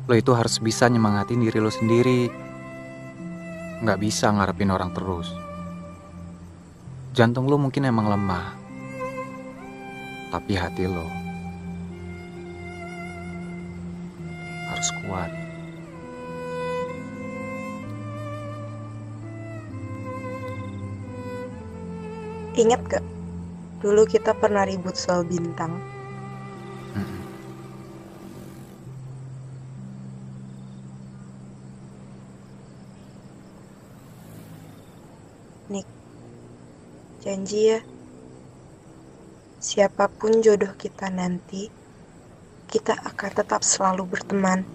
S6: lo itu harus bisa nyemangatin diri lo sendiri. Nggak bisa ngarepin orang terus. Jantung lo mungkin emang lemah. Tapi hati lo harus kuat.
S2: Ingat gak? Dulu kita pernah ribut soal bintang. Nick, janji ya. Siapa pun jodoh kita nanti, kita akan tetap selalu berteman.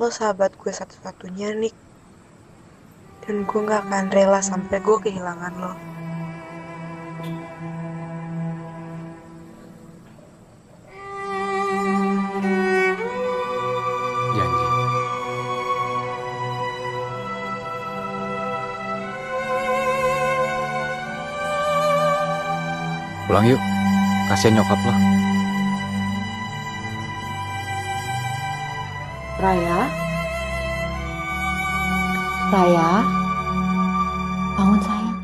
S2: Lo sahabat gue satu-satunya, Nick. Dan gue gak akan rela sampai gue kehilangan lo.
S6: Pulang yuk. Kasihan nyokap lo.
S12: Raya? Raya? Bangun sayang.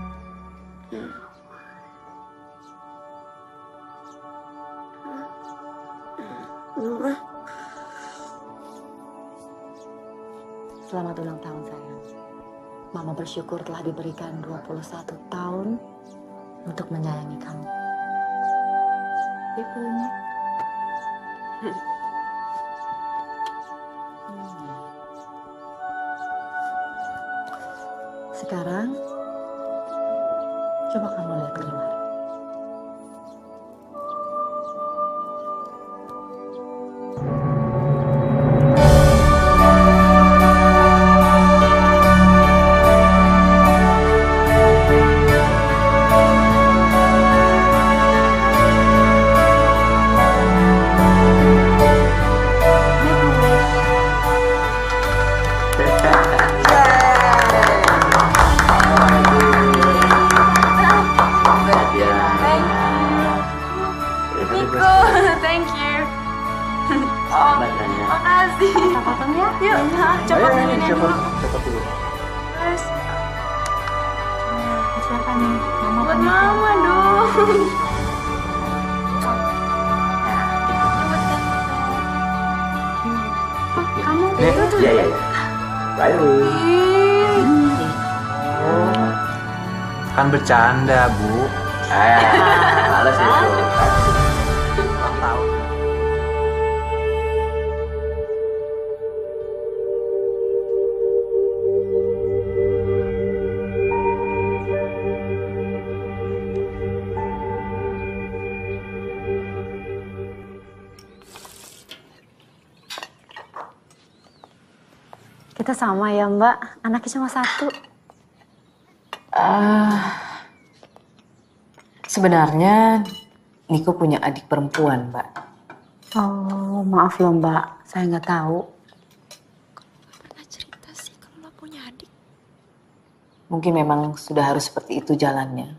S12: Selamat ulang tahun sayang. Mama bersyukur telah diberikan 21 tahun untuk menyayangi kamu. Ibunya. Kita sama ya mbak, anaknya cuma satu.
S22: Ah, sebenarnya Niko punya adik perempuan, Mbak.
S12: Oh maaf loh mbak, saya nggak tahu.
S1: cerita sih kalau lo punya adik.
S22: Mungkin memang sudah harus seperti itu jalannya.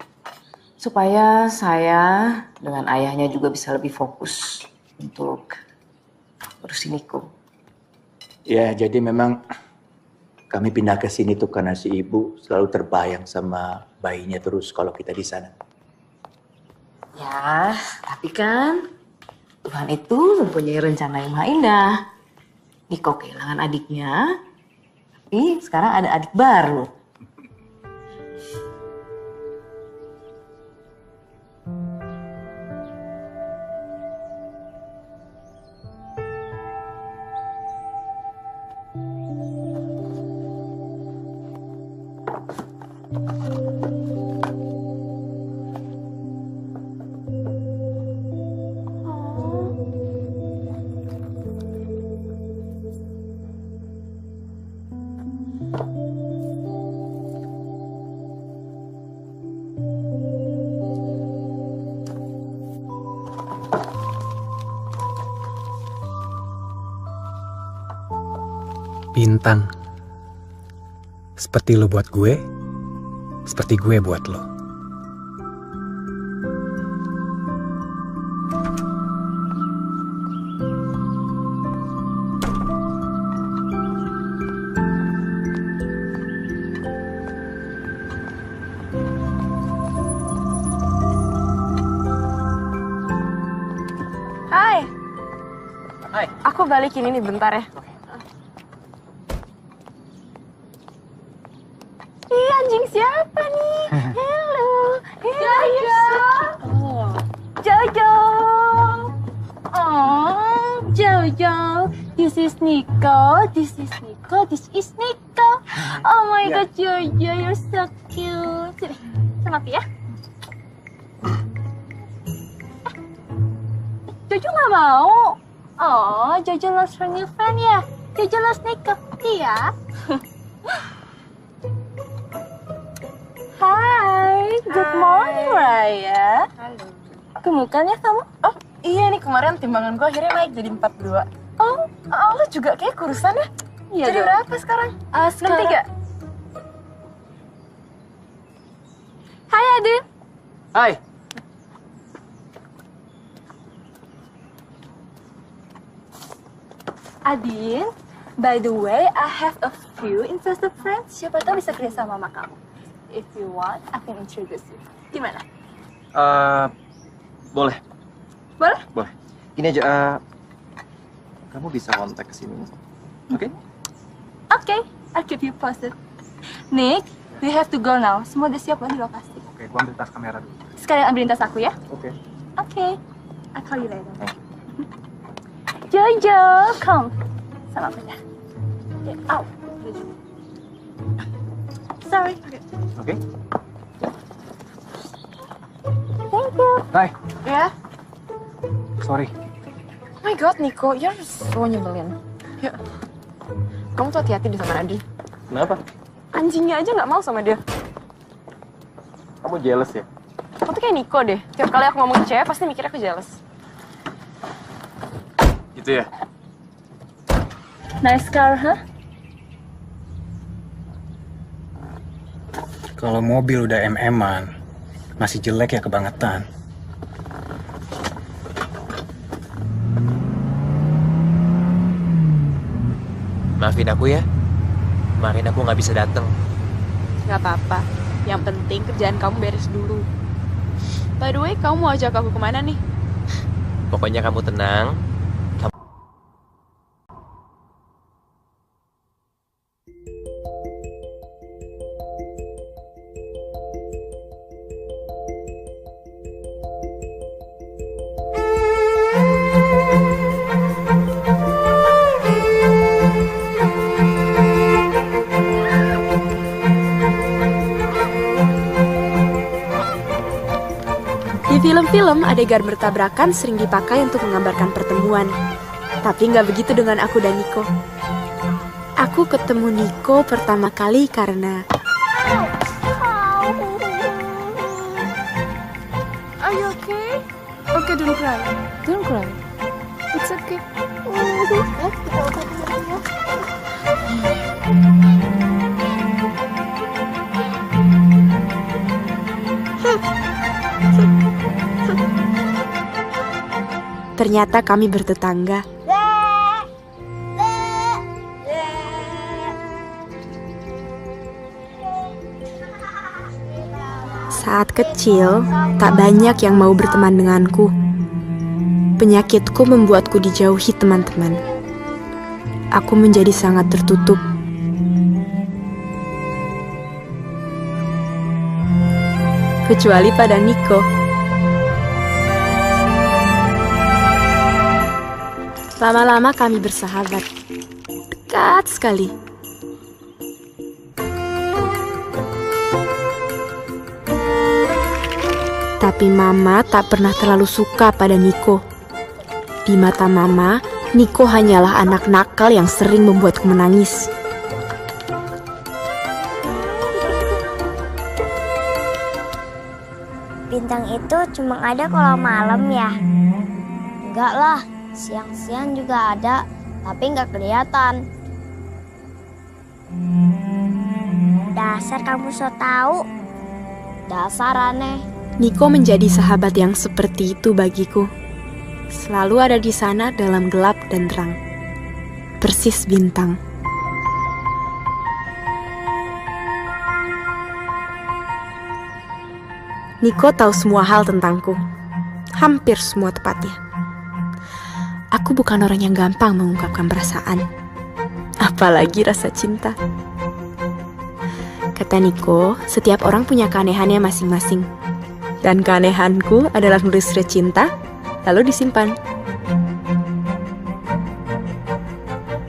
S22: Supaya saya dengan ayahnya juga bisa lebih fokus untuk urusin Niko.
S24: Ya, jadi memang kami pindah ke sini tuh karena si ibu selalu terbayang sama bayinya terus kalau kita di sana.
S22: Ya, tapi kan Tuhan itu mempunyai rencana yang maha indah. Niko kehilangan adiknya, tapi sekarang ada adik baru.
S6: Seperti lo buat gue, seperti gue buat lo.
S8: Hai.
S25: Hai.
S8: Aku balikin ini bentar ya.
S5: Timbangan gue akhirnya naik jadi 42.
S8: Oh,
S5: Oh, lu juga kayak kurusan ya?
S8: Iya
S5: Jadi
S8: dong.
S5: berapa sekarang?
S8: Uh, sekarang...
S5: 63?
S8: Hai Adin.
S25: Hai.
S8: Adin, by the way, I have a few investor friends. Siapa tahu bisa kerja sama sama kamu. If you want, I can introduce you. Gimana?
S11: Eh, boleh,
S8: Boleh?
S11: boleh. Ini aja, eh, kamu bisa kontak ke sini. Oke?
S8: Oke, I'll keep you posted. Nick, we have to go now. Semua udah siap di lokasi.
S11: Oke, gua ambil tas kamera dulu.
S8: Sekalian ambilin tas aku ya.
S11: Oke.
S8: Oke, I'll call you later. Jojo, come. Sama aku ya. Get out. Sorry.
S11: Oke.
S8: Thank you.
S11: Hai,
S5: Ya.
S11: sorry.
S5: My god, Nico, you're so nyebelin. Yuk. Kamu tuh hati-hati deh sama Adin.
S11: Kenapa?
S5: Anjingnya aja nggak mau sama dia.
S11: Kamu jealous ya?
S5: Kamu tuh kayak Nico deh. Tiap kali aku ngomongin cewek, pasti mikirnya aku jealous.
S11: Gitu ya?
S8: Nice car, huh?
S6: Kalau mobil udah MM-an, masih jelek ya kebangetan.
S18: Maafin aku ya. Kemarin aku nggak bisa datang.
S1: Gak apa-apa. Yang penting kerjaan kamu beres dulu. By the way, kamu mau ajak aku ke mana nih?
S18: Pokoknya kamu tenang.
S1: Adegan bertabrakan sering dipakai untuk menggambarkan pertemuan. Tapi nggak begitu dengan aku dan Nico. Aku ketemu Nico pertama kali karena
S2: Are you okay? Okay, don't cry. Don't cry. It's okay.
S1: ternyata kami bertetangga. Saat kecil, tak banyak yang mau berteman denganku. Penyakitku membuatku dijauhi teman-teman. Aku menjadi sangat tertutup. Kecuali pada Nico. Lama-lama kami bersahabat. Dekat sekali. Tapi Mama tak pernah terlalu suka pada Niko. Di mata Mama, Niko hanyalah anak nakal yang sering membuatku menangis.
S3: Bintang itu cuma ada kalau malam ya? Enggak lah, siang-siang juga ada, tapi nggak kelihatan. Dasar kamu so tahu. Dasar aneh.
S1: Niko menjadi sahabat yang seperti itu bagiku. Selalu ada di sana dalam gelap dan terang. Persis bintang. Niko tahu semua hal tentangku. Hampir semua tepatnya. Aku bukan orang yang gampang mengungkapkan perasaan. Apalagi rasa cinta. Kata Niko, setiap orang punya keanehannya masing-masing. Dan keanehanku adalah nulis surat cinta, lalu disimpan.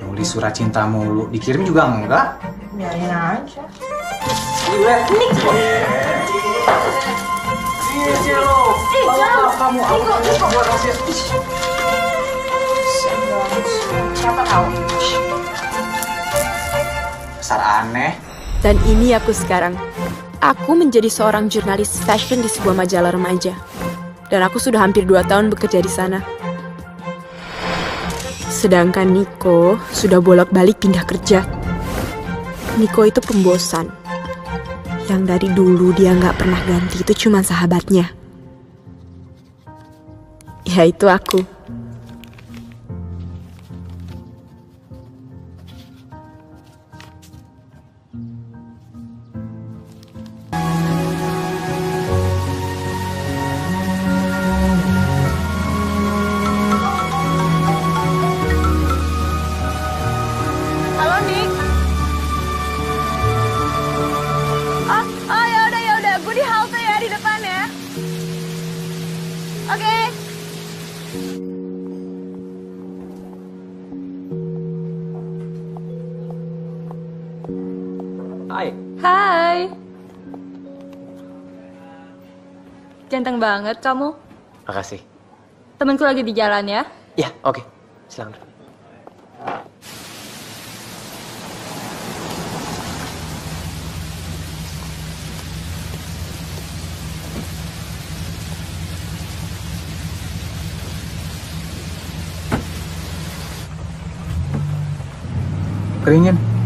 S6: Nulis surat cinta mulu, dikirim juga enggak?
S7: Biarin aja.
S6: Nico. Iya. Kamu aku buat rahasia.
S7: Siapa tahu?
S6: Dasar aneh.
S1: Dan ini aku sekarang. Aku menjadi seorang jurnalis fashion di sebuah majalah remaja. Dan aku sudah hampir dua tahun bekerja di sana. Sedangkan Niko sudah bolak-balik pindah kerja. Niko itu pembosan. Yang dari dulu dia nggak pernah ganti itu cuma sahabatnya. Ya itu aku.
S8: Ganteng banget kamu.
S18: Makasih.
S8: Temenku lagi di jalan ya.
S18: Ya, oke. Silakan.
S26: Keringin.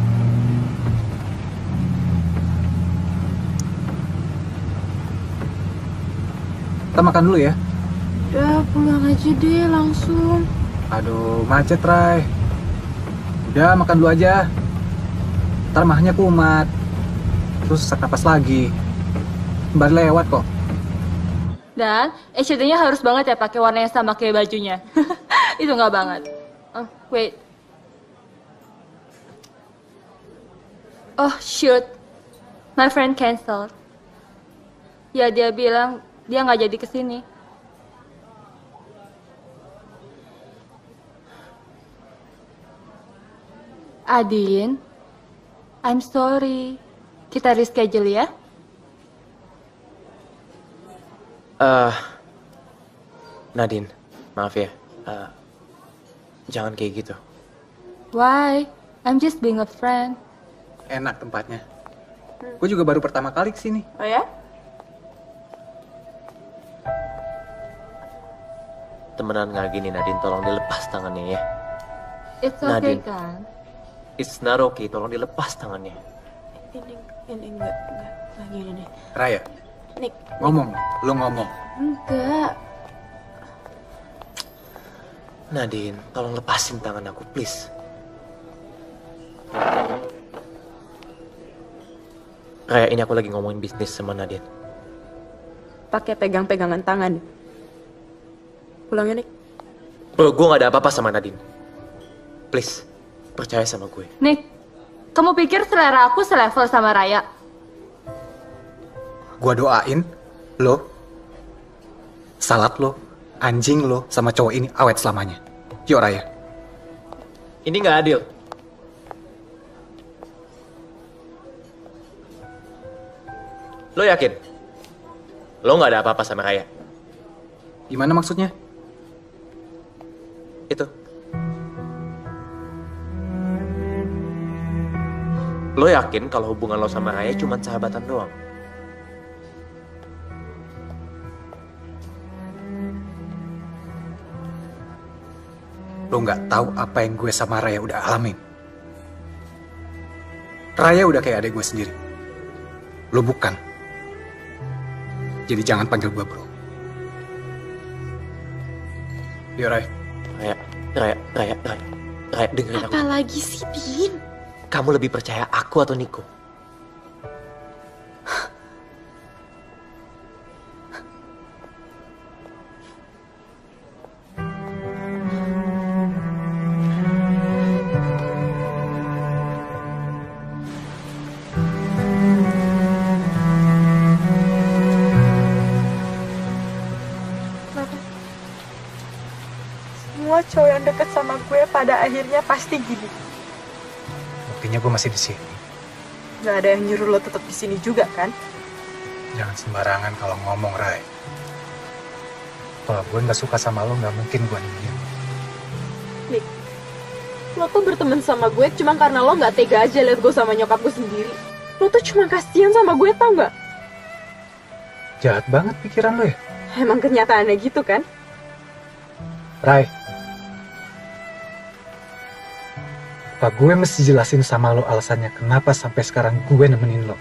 S26: Kita makan dulu ya.
S1: Udah pulang aja deh langsung.
S26: Aduh, macet, Rai.
S6: Udah makan dulu aja. Ntar mahnya kumat. Terus sesak napas lagi. Mbak lewat kok.
S8: Dan eyeshadow-nya harus banget ya pakai warna yang sama kayak bajunya. Itu nggak banget. Oh, wait. Oh, shoot. My friend cancelled. Ya, dia bilang dia nggak jadi ke sini. Adin, I'm sorry. Kita reschedule ya.
S18: Eh, Nadine, maaf ya. Eh, jangan kayak gitu.
S8: Why? I'm just being a friend.
S6: Enak tempatnya. Gue juga baru pertama kali ke sini.
S8: Oh ya?
S18: Temenan nggak gini Nadine, tolong dilepas tangannya ya.
S8: It's okay
S18: Nadine.
S8: kan?
S18: It's not okay, tolong dilepas tangannya.
S1: Ini, ini enggak, enggak, enggak gini deh.
S6: Raya,
S1: Nick,
S6: ngomong. Lu ngomong.
S8: Enggak.
S18: Nadine, tolong lepasin tangan aku, please. Raya, ini aku lagi ngomongin bisnis sama Nadine.
S1: pakai pegang-pegangan tangan. Pulang ya, Nick.
S18: Bro, gue gak ada apa-apa sama Nadine. Please, percaya sama gue.
S8: Nick, kamu pikir selera aku selevel sama Raya?
S6: Gua doain lo, salat lo, anjing lo, sama cowok ini awet selamanya. Yuk Raya.
S18: Ini gak adil. Lo yakin? Lo gak ada apa-apa sama Raya?
S6: Gimana maksudnya?
S18: Itu. Lo yakin kalau hubungan lo sama Raya cuma sahabatan doang?
S6: Lo nggak tahu apa yang gue sama Raya udah alamin. Raya udah kayak adik gue sendiri. Lo bukan. Jadi jangan panggil gue bro. Yuk Raya.
S18: Raya, Raya, Raya, Raya, Raya dengerin aku.
S1: Apalagi sih, Din?
S18: Kamu lebih percaya aku atau Niko?
S5: Pada akhirnya pasti gini.
S6: Buktinya gue masih di sini.
S5: Gak ada yang nyuruh lo tetap di sini juga kan?
S6: Jangan sembarangan kalau ngomong Ray. Kalau gue nggak suka sama lo nggak mungkin gue diem.
S5: Nick, lo tuh berteman sama gue cuma karena lo gak tega aja liat gue sama nyokap gue sendiri. Lo tuh cuma kasihan sama gue tau gak?
S6: Jahat banget pikiran lo ya.
S5: Emang kenyataannya gitu kan?
S6: Ray. Apa gue mesti jelasin sama lo alasannya kenapa sampai sekarang gue nemenin lo?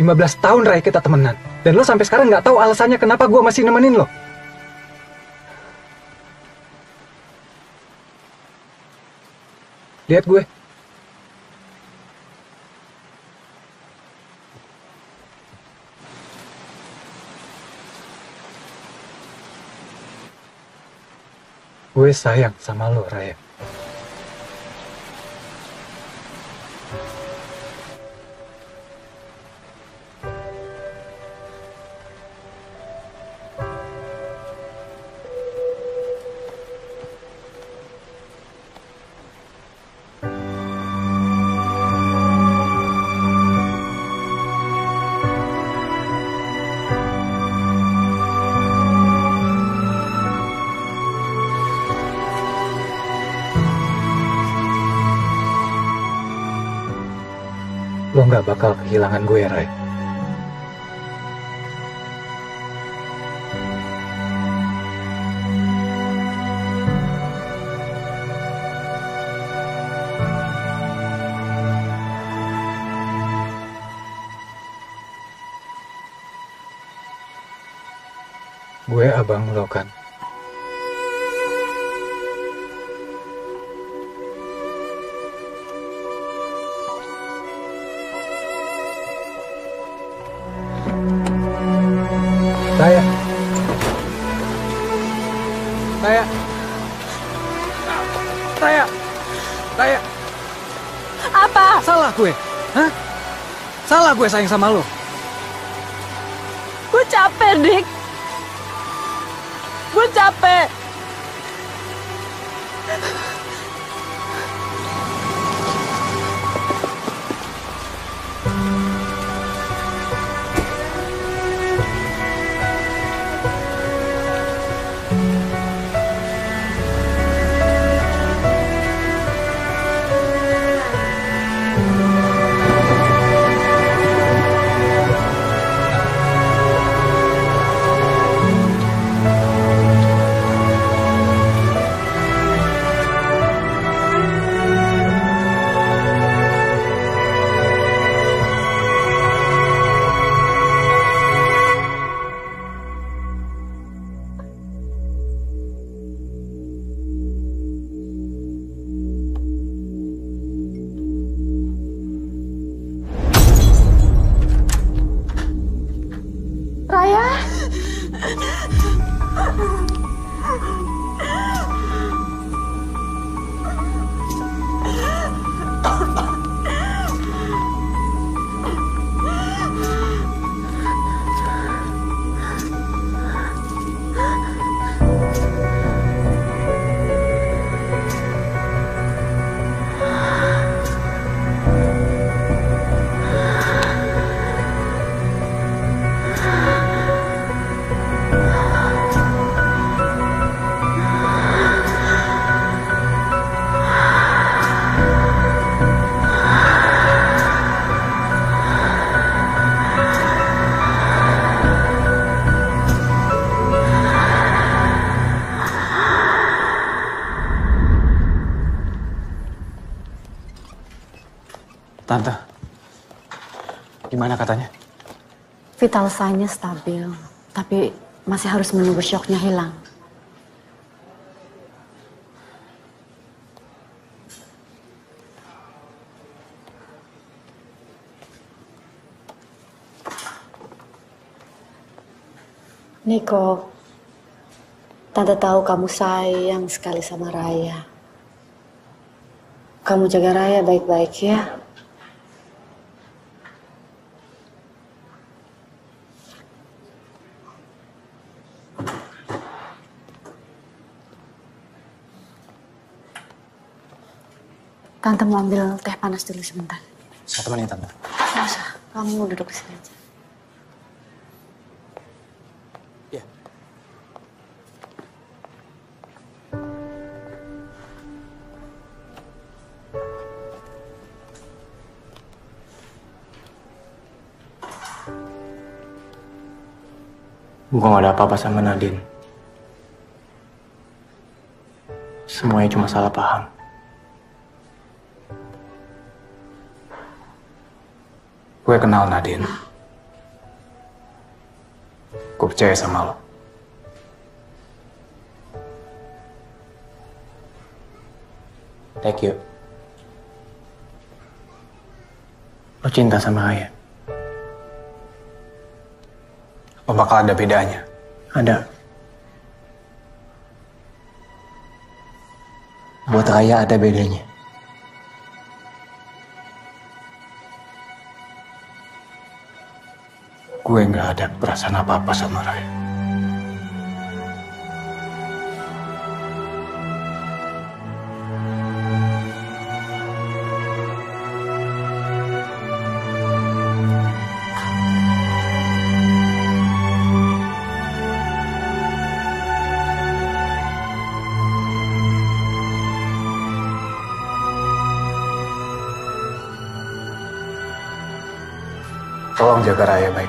S6: 15 tahun Ray kita temenan. Dan lo sampai sekarang nggak tahu alasannya kenapa gue masih nemenin lo. Lihat gue. Gue sayang sama lo, Raya. Kehilangan gue, Ray. Gue
S5: sayang sama lo.
S6: Gimana katanya?
S12: Vital sign-nya stabil, tapi masih harus menunggu shocknya hilang. Niko, Tante tahu kamu sayang sekali sama Raya. Kamu jaga Raya baik-baik ya. Tante mau ambil teh panas dulu sebentar.
S6: Saya temenin Tante.
S12: Nggak usah, kamu duduk sini aja.
S13: Gue gak ada apa-apa sama Nadine. Semuanya cuma salah paham.
S6: Gue kenal Nadine. Gue percaya sama lo.
S13: Thank you. Lo cinta sama Raya?
S6: Apa bakal ada bedanya?
S13: Ada. Buat Raya ada bedanya.
S6: Gue nggak ada perasaan apa-apa sama Raya. Tolong jaga Raya baik-baik.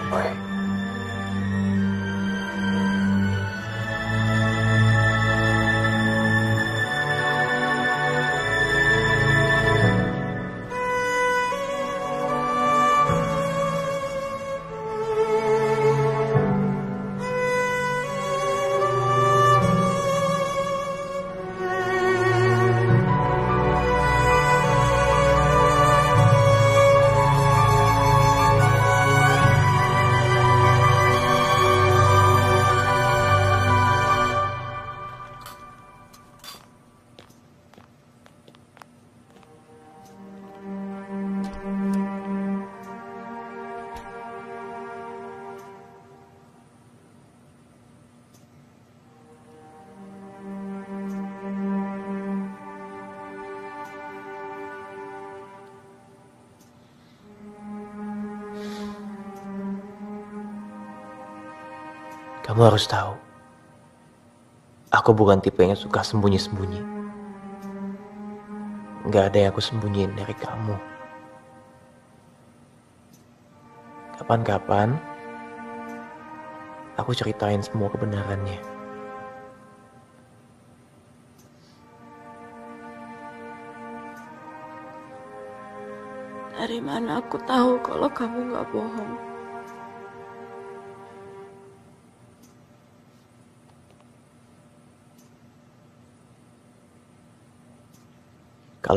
S18: Kamu harus tahu, aku bukan tipe yang suka sembunyi-sembunyi. Gak ada yang aku sembunyiin dari kamu. Kapan-kapan, aku ceritain semua kebenarannya.
S1: Dari mana aku tahu kalau kamu gak bohong?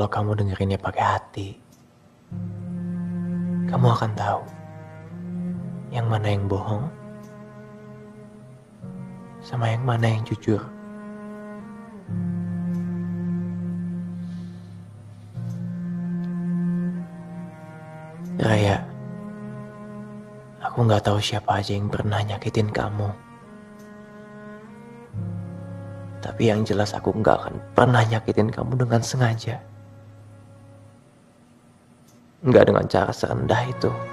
S18: Kalau kamu dengerinnya pakai hati, kamu akan tahu yang mana yang bohong, sama yang mana yang jujur. Raya, aku nggak tahu siapa aja yang pernah nyakitin kamu. Tapi yang jelas aku nggak akan pernah nyakitin kamu dengan sengaja. Nggak dengan cara serendah itu.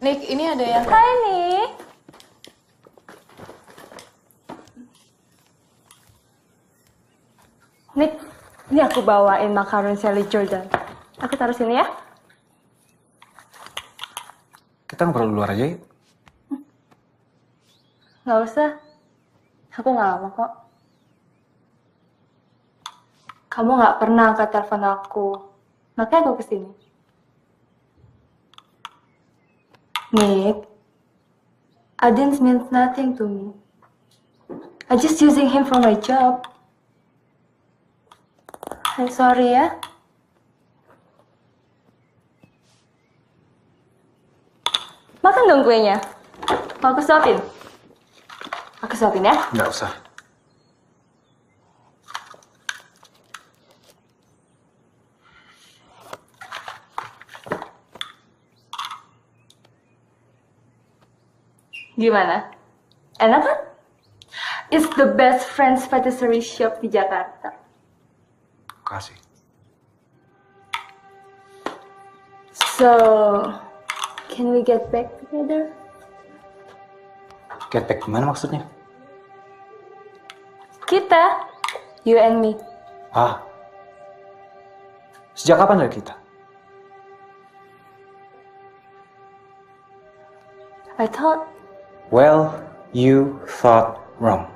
S5: Nick, ini ada yang.
S8: Hai Nick. Nick, ini aku bawain makaron Sally Jordan. Aku taruh sini ya.
S6: Kita ngobrol di luar aja yuk.
S8: Nggak usah. Aku nggak lama kok. Kamu nggak pernah angkat telepon aku. Makanya aku ke sini. Nick, Adin means nothing to me. I just using him for my job. I'm sorry ya. Makan dong kuenya. Mau aku suapin? Aku suapin ya.
S6: Nggak usah.
S8: Gimana? Enak kan? It's the best French patisserie shop di Jakarta.
S6: Kasih.
S8: So, can we get back together?
S6: Get back gimana maksudnya?
S8: Kita, you and me.
S6: Ah. Sejak kapan dari kita?
S8: I thought,
S6: Well, you thought wrong.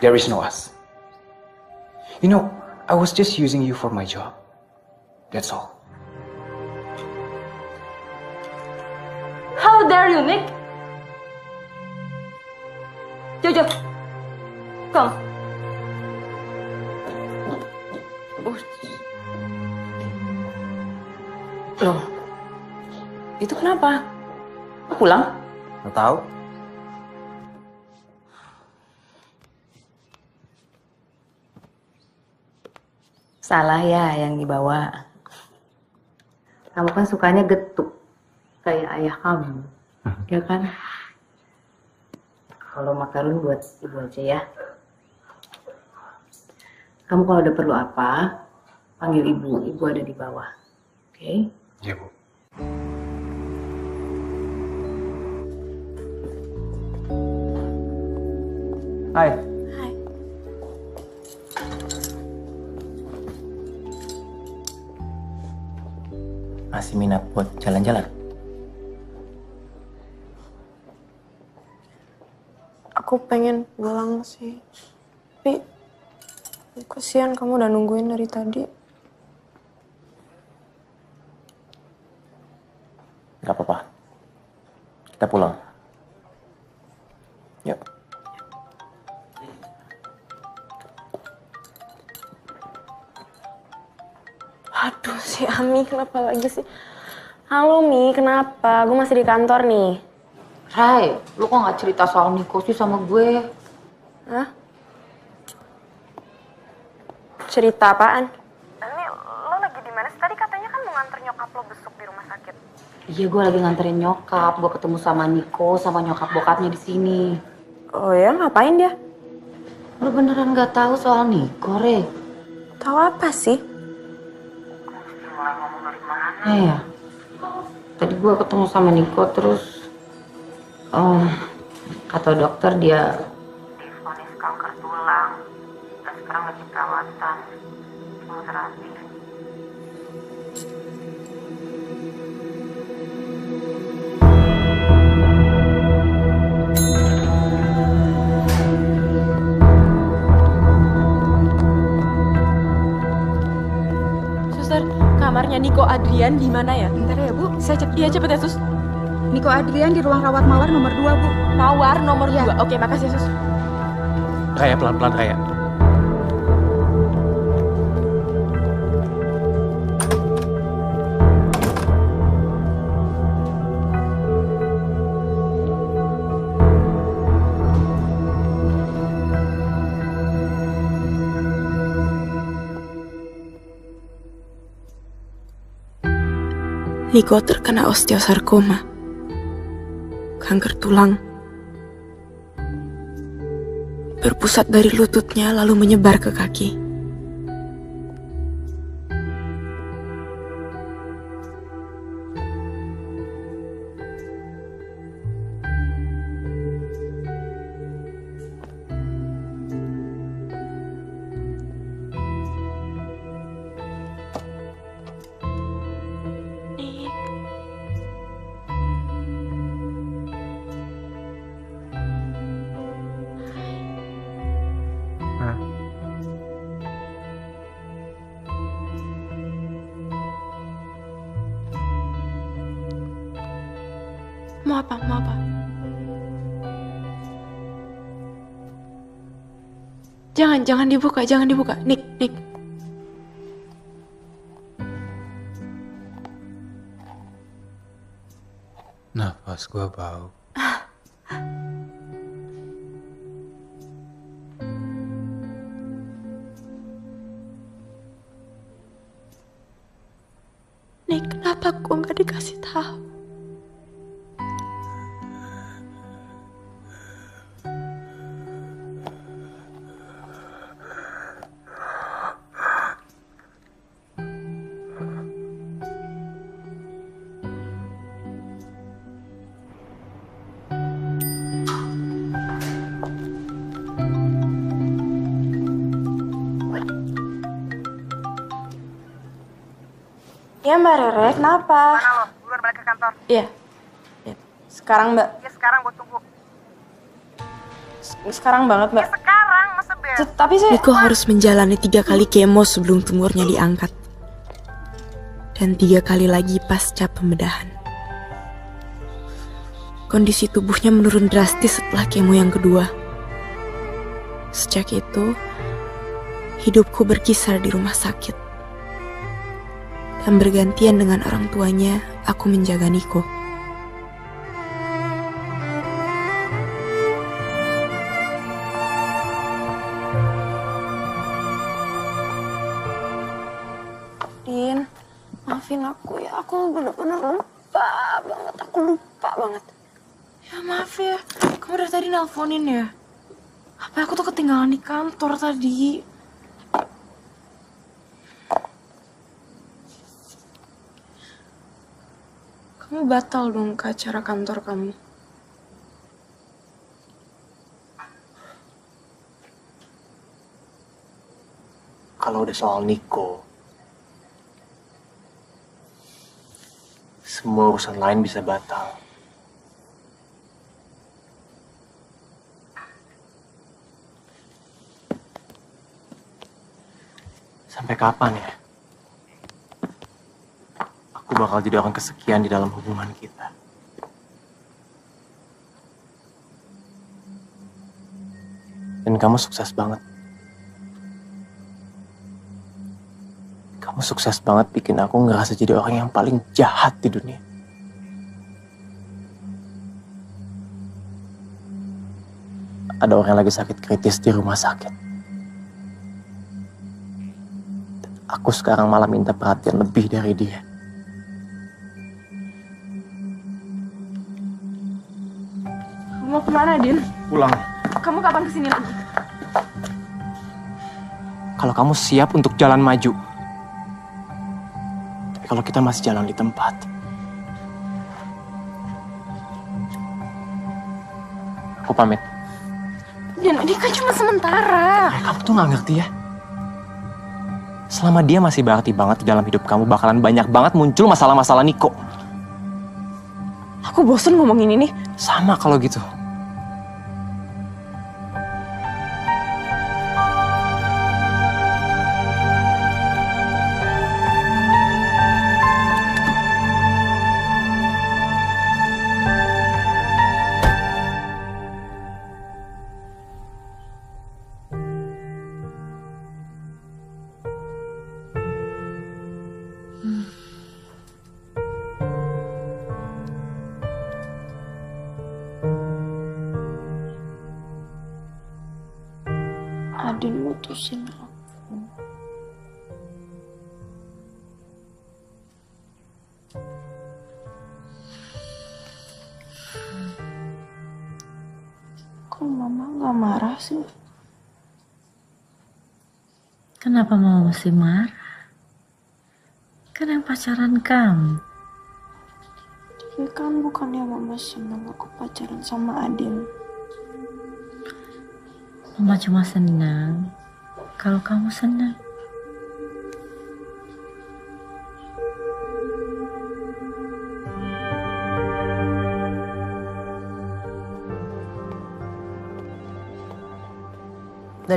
S6: There is no us. You know, I was just using you for my job. That's all.
S8: how dare you, Nick? Jojo, come.
S22: Loh, itu kenapa? Pulang?
S6: Nggak tahu.
S22: Salah ya yang dibawa. Kamu kan sukanya getuk kayak ayah kamu, ya kan? Kalau makarun buat ibu aja ya. Kamu kalau ada perlu apa, panggil ibu. Ibu ada di bawah. Oke?
S4: Iya, Bu.
S6: Hai.
S5: Hai.
S24: Masih minat buat jalan-jalan?
S5: Aku pengen pulang sih. Tapi kasihan kamu udah nungguin dari tadi.
S24: Gak apa-apa. Kita pulang.
S5: Si Ami kenapa lagi sih? Halo Mi, kenapa? Gue masih di kantor nih.
S22: Rai, lu kok nggak cerita soal Niko sih sama gue?
S5: Hah? Cerita apaan?
S1: Ini lo lagi di mana sih? Tadi katanya kan mau nganter nyokap lo besuk di rumah sakit.
S22: Iya, gue lagi nganterin nyokap. Gue ketemu sama Niko, sama nyokap bokapnya di sini.
S5: Oh ya, ngapain dia?
S22: Lu beneran nggak tahu soal Niko, Re?
S5: Tahu apa sih?
S22: Eh, ya. Tadi gue ketemu sama Niko, terus... Oh, kata dokter dia...
S2: kamarnya Niko Adrian di mana ya? Bentar ya, Bu. Saya cepet. Iya, cepet ya, Sus. Niko Adrian di ruang rawat mawar nomor 2, Bu. Mawar nomor 2. Oke, makasih, Sus.
S18: Raya pelan-pelan Raya.
S1: Niko terkena osteosarkoma. Kanker tulang. Berpusat dari lututnya lalu menyebar ke kaki. Jangan, dibuka, jangan dibuka. Nick, Nick.
S26: Nafas gua bau.
S1: Nick, kenapa gua nggak dikasih tahu?
S5: Ya Mbak Rere, kenapa?
S7: Mana lo? Duluan balik ke kantor.
S5: Iya. Iya. Sekarang Mbak.
S7: Ya sekarang gue tunggu.
S5: Sekarang banget Mbak.
S7: Sekarang, masa bel?
S5: Tapi saya...
S1: Niko harus menjalani tiga kali kemo sebelum tumornya diangkat. Dan tiga kali lagi pasca pembedahan. Kondisi tubuhnya menurun drastis setelah kemo yang kedua. Sejak itu, hidupku berkisar di rumah sakit. Dan bergantian dengan orang tuanya, aku menjaga Niko.
S5: Din, maaf
S1: maafin aku ya. Aku bener-bener lupa banget. Aku lupa banget.
S2: Ya maaf ya, kamu dari tadi nelponin ya? Apa aku tuh ketinggalan di kantor tadi? Kamu batal dong ke acara kantor kamu.
S13: Kalau udah soal Niko, semua urusan lain bisa batal. Sampai kapan ya? Aku bakal jadi orang kesekian di dalam hubungan kita. Dan kamu sukses banget. Kamu sukses banget bikin aku ngerasa jadi orang yang paling jahat di dunia. Ada orang yang lagi sakit kritis di rumah sakit. Aku sekarang malah minta perhatian lebih dari dia.
S2: Ke mana, Din?
S13: Pulang.
S2: Kamu kapan ke sini lagi?
S13: Kalau kamu siap untuk jalan maju. Tapi kalau kita masih jalan di tempat, aku pamit.
S2: Din, ini kan cuma sementara.
S13: Kamu tuh nggak ngerti ya? Selama dia masih berarti banget di dalam hidup kamu, bakalan banyak banget muncul masalah-masalah Niko.
S2: Aku bosen ngomongin ini.
S13: Sama kalau gitu.
S1: Marah sih?
S12: Kenapa mama mesti marah? Kan yang pacaran kamu.
S1: Tapi kan bukannya mama senang aku pacaran sama Adin.
S12: Mama cuma senang kalau kamu senang.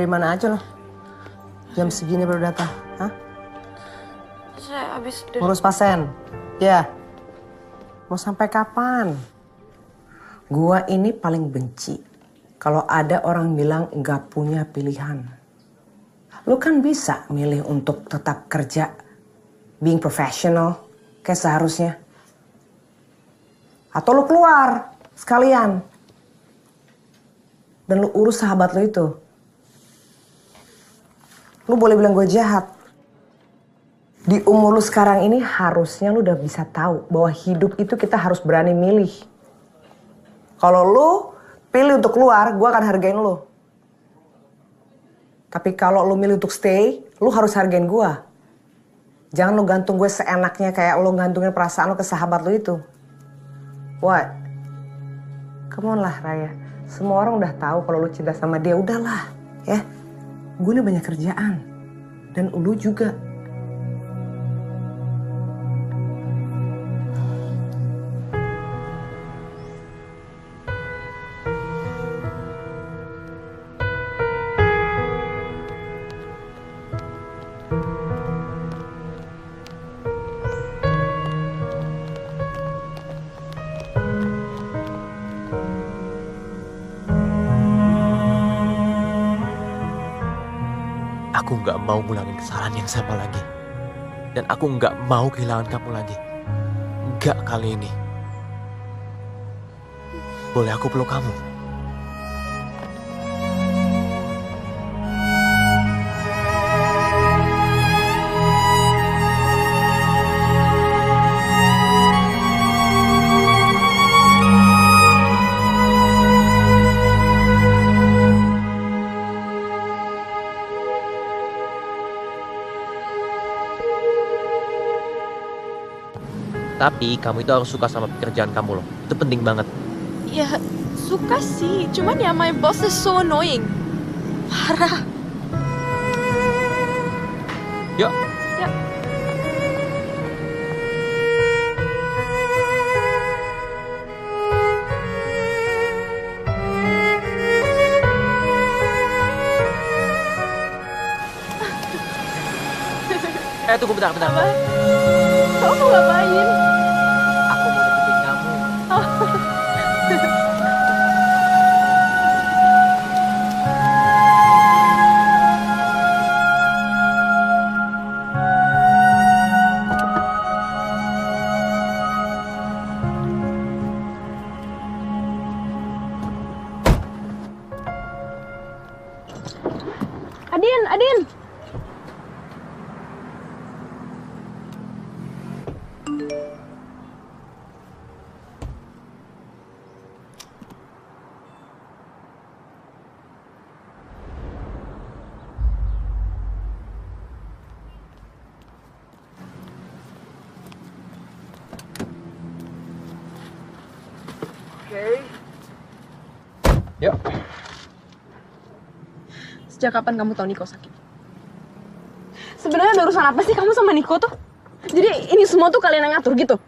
S7: Dari mana aja lo? Jam segini baru datang, hah?
S1: Saya habis dari...
S7: Ngurus pasien. Ya. Mau sampai kapan? Gua ini paling benci kalau ada orang bilang nggak punya pilihan. Lu kan bisa milih untuk tetap kerja, being professional, kayak seharusnya. Atau lu keluar sekalian. Dan lu urus sahabat lu itu. Lu boleh bilang gue jahat. Di umur lu sekarang ini harusnya lu udah bisa tahu bahwa hidup itu kita harus berani milih. Kalau lu pilih untuk keluar, gue akan hargain lu. Tapi kalau lu milih untuk stay, lu harus hargain gue. Jangan lu gantung gue seenaknya kayak lu gantungin perasaan lu ke sahabat lu itu. What? Come on lah Raya. Semua orang udah tahu kalau lu cinta sama dia. Udahlah, ya. Gue ini banyak kerjaan. Dan lu juga.
S18: Mau ngulangin kesalahan yang sama lagi. Dan aku nggak mau kehilangan kamu lagi. Nggak kali ini. Boleh aku peluk kamu?
S13: Tapi kamu itu harus suka sama pekerjaan kamu loh. Itu penting banget.
S18: Ya, suka sih. Cuman ya my boss is so annoying. Parah.
S13: Yuk.
S18: Ya.
S13: Eh tunggu bentar, bentar.
S18: Kamu mau ngapain?
S13: Aku mau deketin kamu.
S5: Sejak kapan kamu tahu Niko sakit? Sebenarnya ada urusan apa sih kamu sama Niko tuh? Jadi ini semua tuh kalian yang ngatur gitu?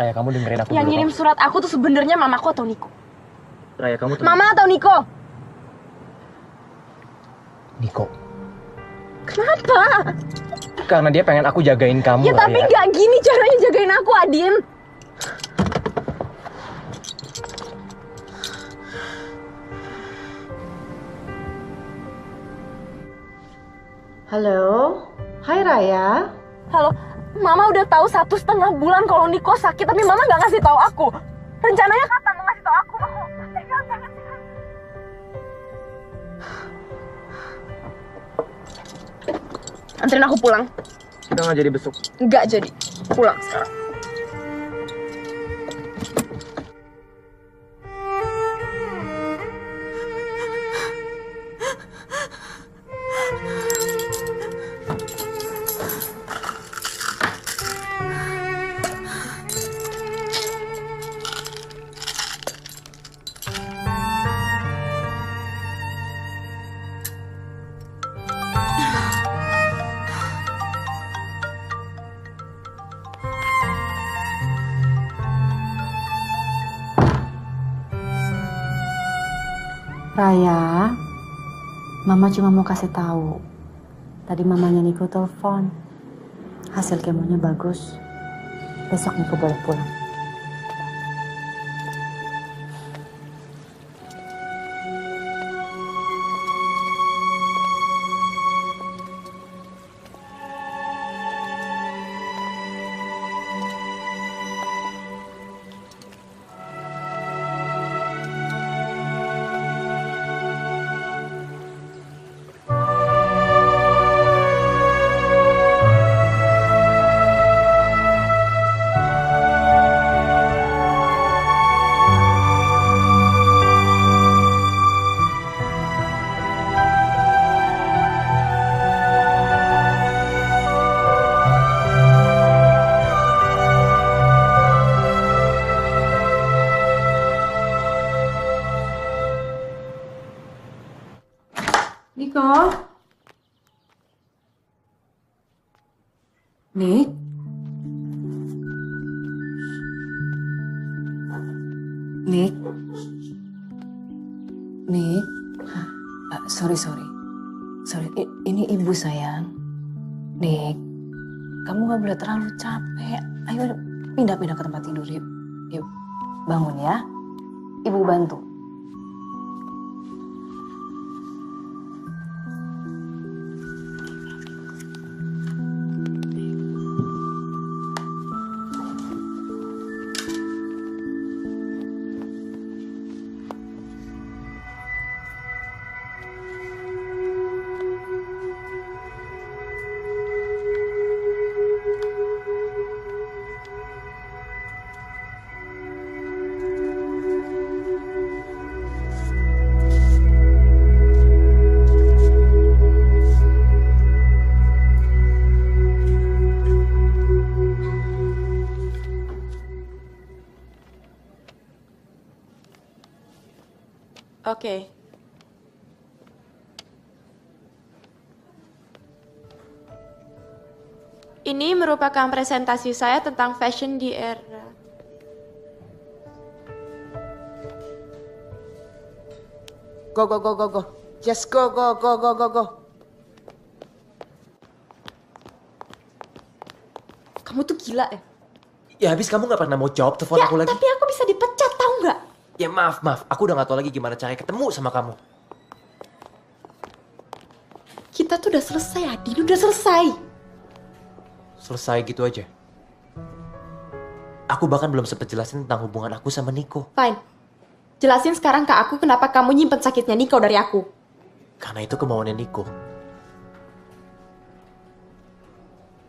S13: Raya kamu dengerin aku
S5: yang
S13: dulu.
S5: ngirim surat aku tuh sebenarnya mamaku atau Niko?
S13: Kok. Raya kamu tenang.
S5: Mama atau Niko?
S13: Niko.
S5: Kenapa?
S13: Karena dia pengen aku jagain kamu,
S5: ya tapi
S13: Raya.
S5: nggak gini caranya jagain aku, Adin.
S12: Halo, hai Raya.
S5: Halo, Mama udah tahu satu setengah bulan kalau Niko sakit, tapi Mama nggak ngasih tahu aku. Rencananya kapan mau ngasih tahu aku? Banget sih. Anterin aku pulang.
S13: Udah nggak jadi besok.
S5: Nggak jadi. Pulang sekarang.
S21: Mama cuma mau kasih tahu. Tadi mamanya Niko telepon. Hasil kemonya bagus. Besok Niko boleh pulang.
S2: Merupakan presentasi saya tentang fashion di era
S7: Go, go, go, go, go. Just go, go, go, go, go, go.
S2: Kamu tuh gila ya?
S18: Ya habis kamu nggak pernah mau jawab telepon aku lagi.
S2: Tapi aku bisa dipecat tahu nggak?
S18: Ya maaf, maaf. Aku udah nggak tahu lagi gimana cara ketemu sama kamu.
S2: Kita tuh udah selesai, Adin. Udah selesai.
S18: Selesai gitu aja. Aku bahkan belum sempet jelasin tentang hubungan aku sama Niko.
S2: Fine. Jelasin sekarang ke aku kenapa kamu nyimpen sakitnya Niko dari aku.
S18: Karena itu kemauannya Niko.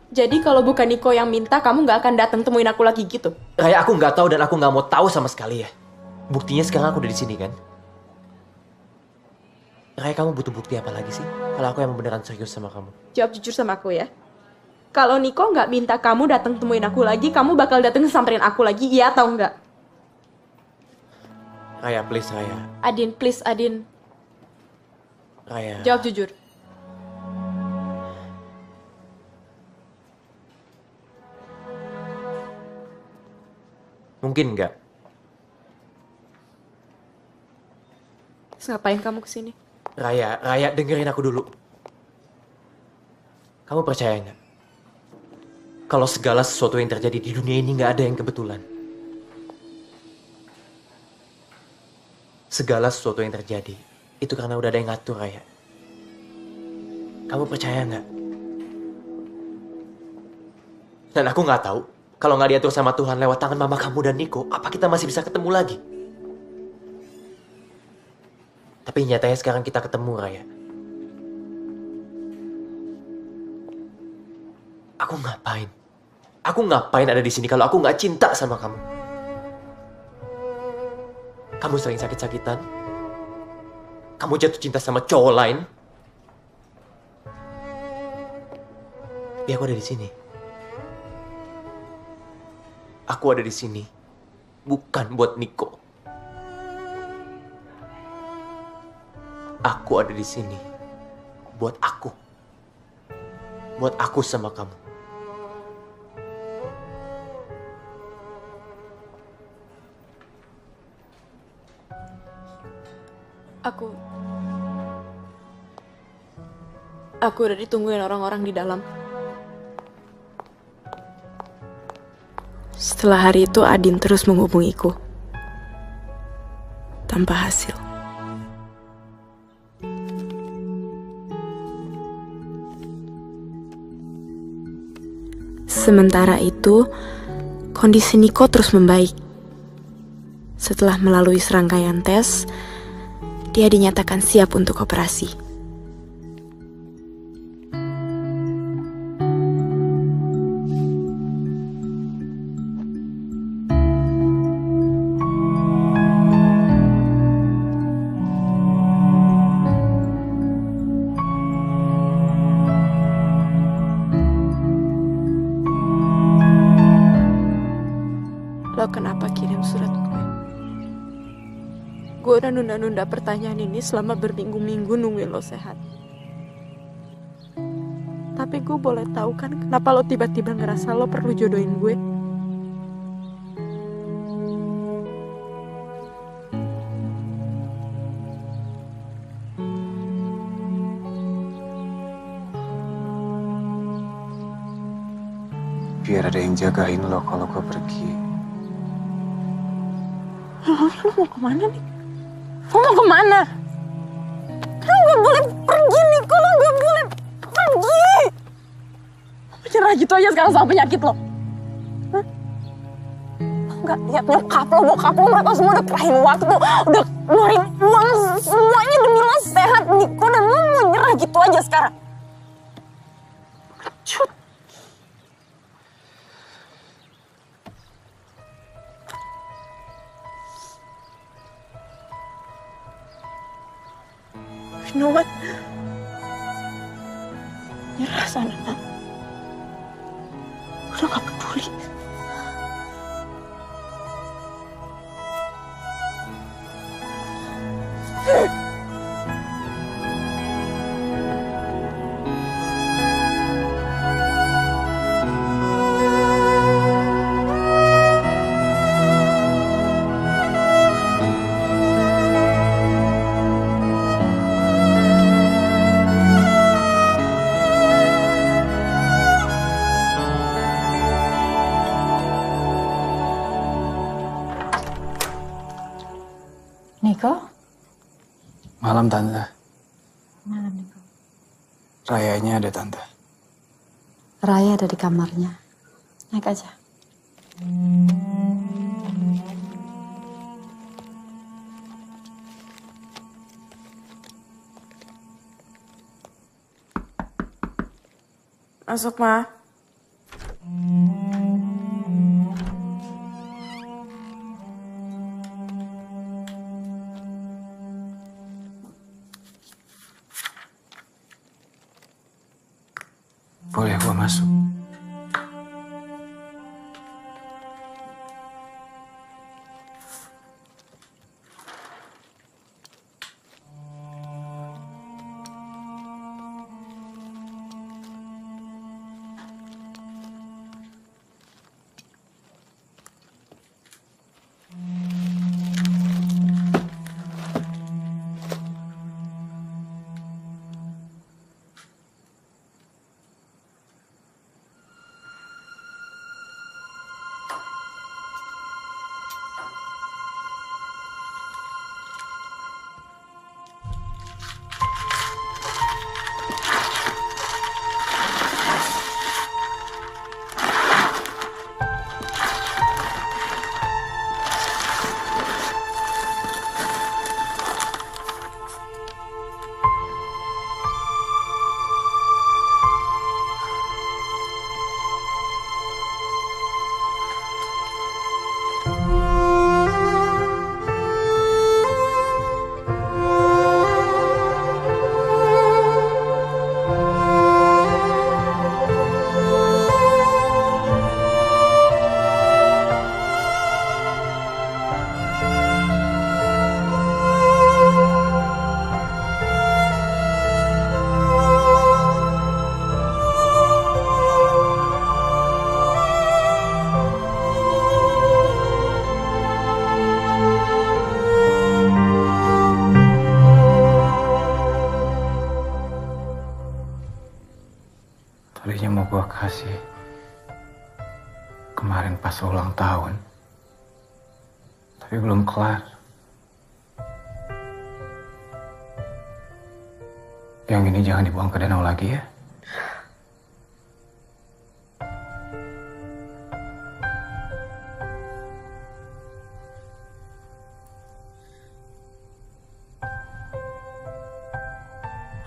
S2: Jadi kalau bukan Niko yang minta, kamu nggak akan datang temuin aku lagi gitu.
S18: Raya aku nggak tahu dan aku nggak mau tahu sama sekali ya. Buktinya sekarang aku udah di sini kan. Raya kamu butuh bukti apa lagi sih? Kalau aku yang beneran serius sama kamu.
S2: Jawab jujur sama aku ya. Kalau Niko nggak minta kamu datang temuin aku lagi, kamu bakal datang samperin aku lagi, iya atau enggak?
S18: Raya please Raya.
S2: Adin, please Adin.
S18: Raya.
S2: Jawab jujur.
S18: Mungkin nggak.
S2: Terus ngapain kamu ke sini?
S18: Raya, Raya dengerin aku dulu. Kamu percaya nggak? Kalau segala sesuatu yang terjadi di dunia ini nggak ada yang kebetulan. Segala sesuatu yang terjadi itu karena udah ada yang ngatur Raya. Kamu percaya nggak? Dan aku nggak tahu kalau nggak diatur sama Tuhan lewat tangan mama kamu dan Niko, apa kita masih bisa ketemu lagi? Tapi nyatanya sekarang kita ketemu, Raya. Aku ngapain? Aku ngapain ada di sini kalau aku nggak cinta sama kamu? Kamu sering sakit-sakitan? Kamu jatuh cinta sama cowok lain? Tapi aku ada di sini. Aku ada di sini bukan buat Niko. Aku ada di sini buat aku. Buat aku sama kamu.
S2: Aku... Aku udah ditungguin orang-orang di dalam. Setelah hari itu Adin terus menghubungiku. Tanpa hasil. Sementara itu, kondisi Niko terus membaik. Setelah melalui serangkaian tes, dia dinyatakan siap untuk operasi. Pertanyaan ini selama berminggu-minggu nungguin lo sehat. Tapi gue boleh tahu kan kenapa lo tiba-tiba ngerasa lo perlu jodohin gue?
S6: Biar ada yang jagain lo kalau gue pergi.
S2: Lo, lo mau ke mana nih? Mau ke mana? Lo gak boleh pergi nih, lo gak boleh pergi! Lo gitu aja sekarang sama penyakit lo. Hah? Lo gak lihat nyokap lo, bokap lo, mereka semua udah kerahin waktu, udah ngeluarin uang semuanya demi lo sehat, Niko, dan lo mau nyerah gitu aja sekarang.
S12: Hey!
S6: Rayanya ada tante.
S12: Raya ada di kamarnya. Naik aja.
S2: Masuk, Ma.
S6: Ini jangan dibuang ke danau lagi ya.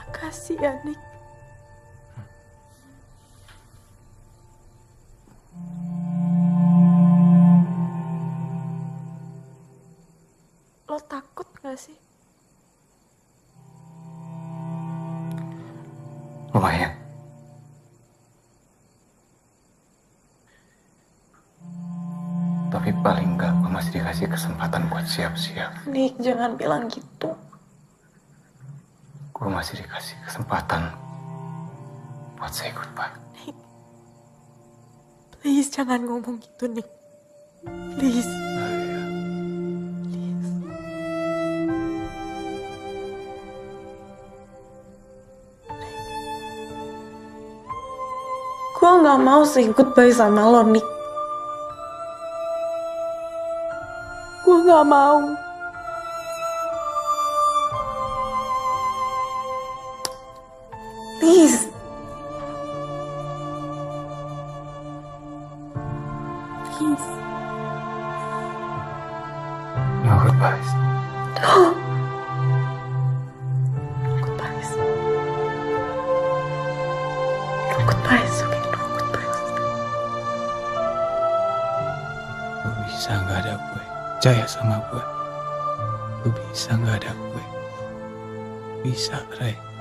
S2: Makasih ya, Nick.
S6: Dikasih kesempatan buat siap-siap.
S2: Nick, jangan bilang gitu.
S6: Gue masih dikasih kesempatan buat say goodbye.
S2: Please, jangan ngomong gitu, Nick. Please. Gue gak mau say goodbye sama lo, Nick. Gue gak
S6: nggak ada gue. Bisa, Ray.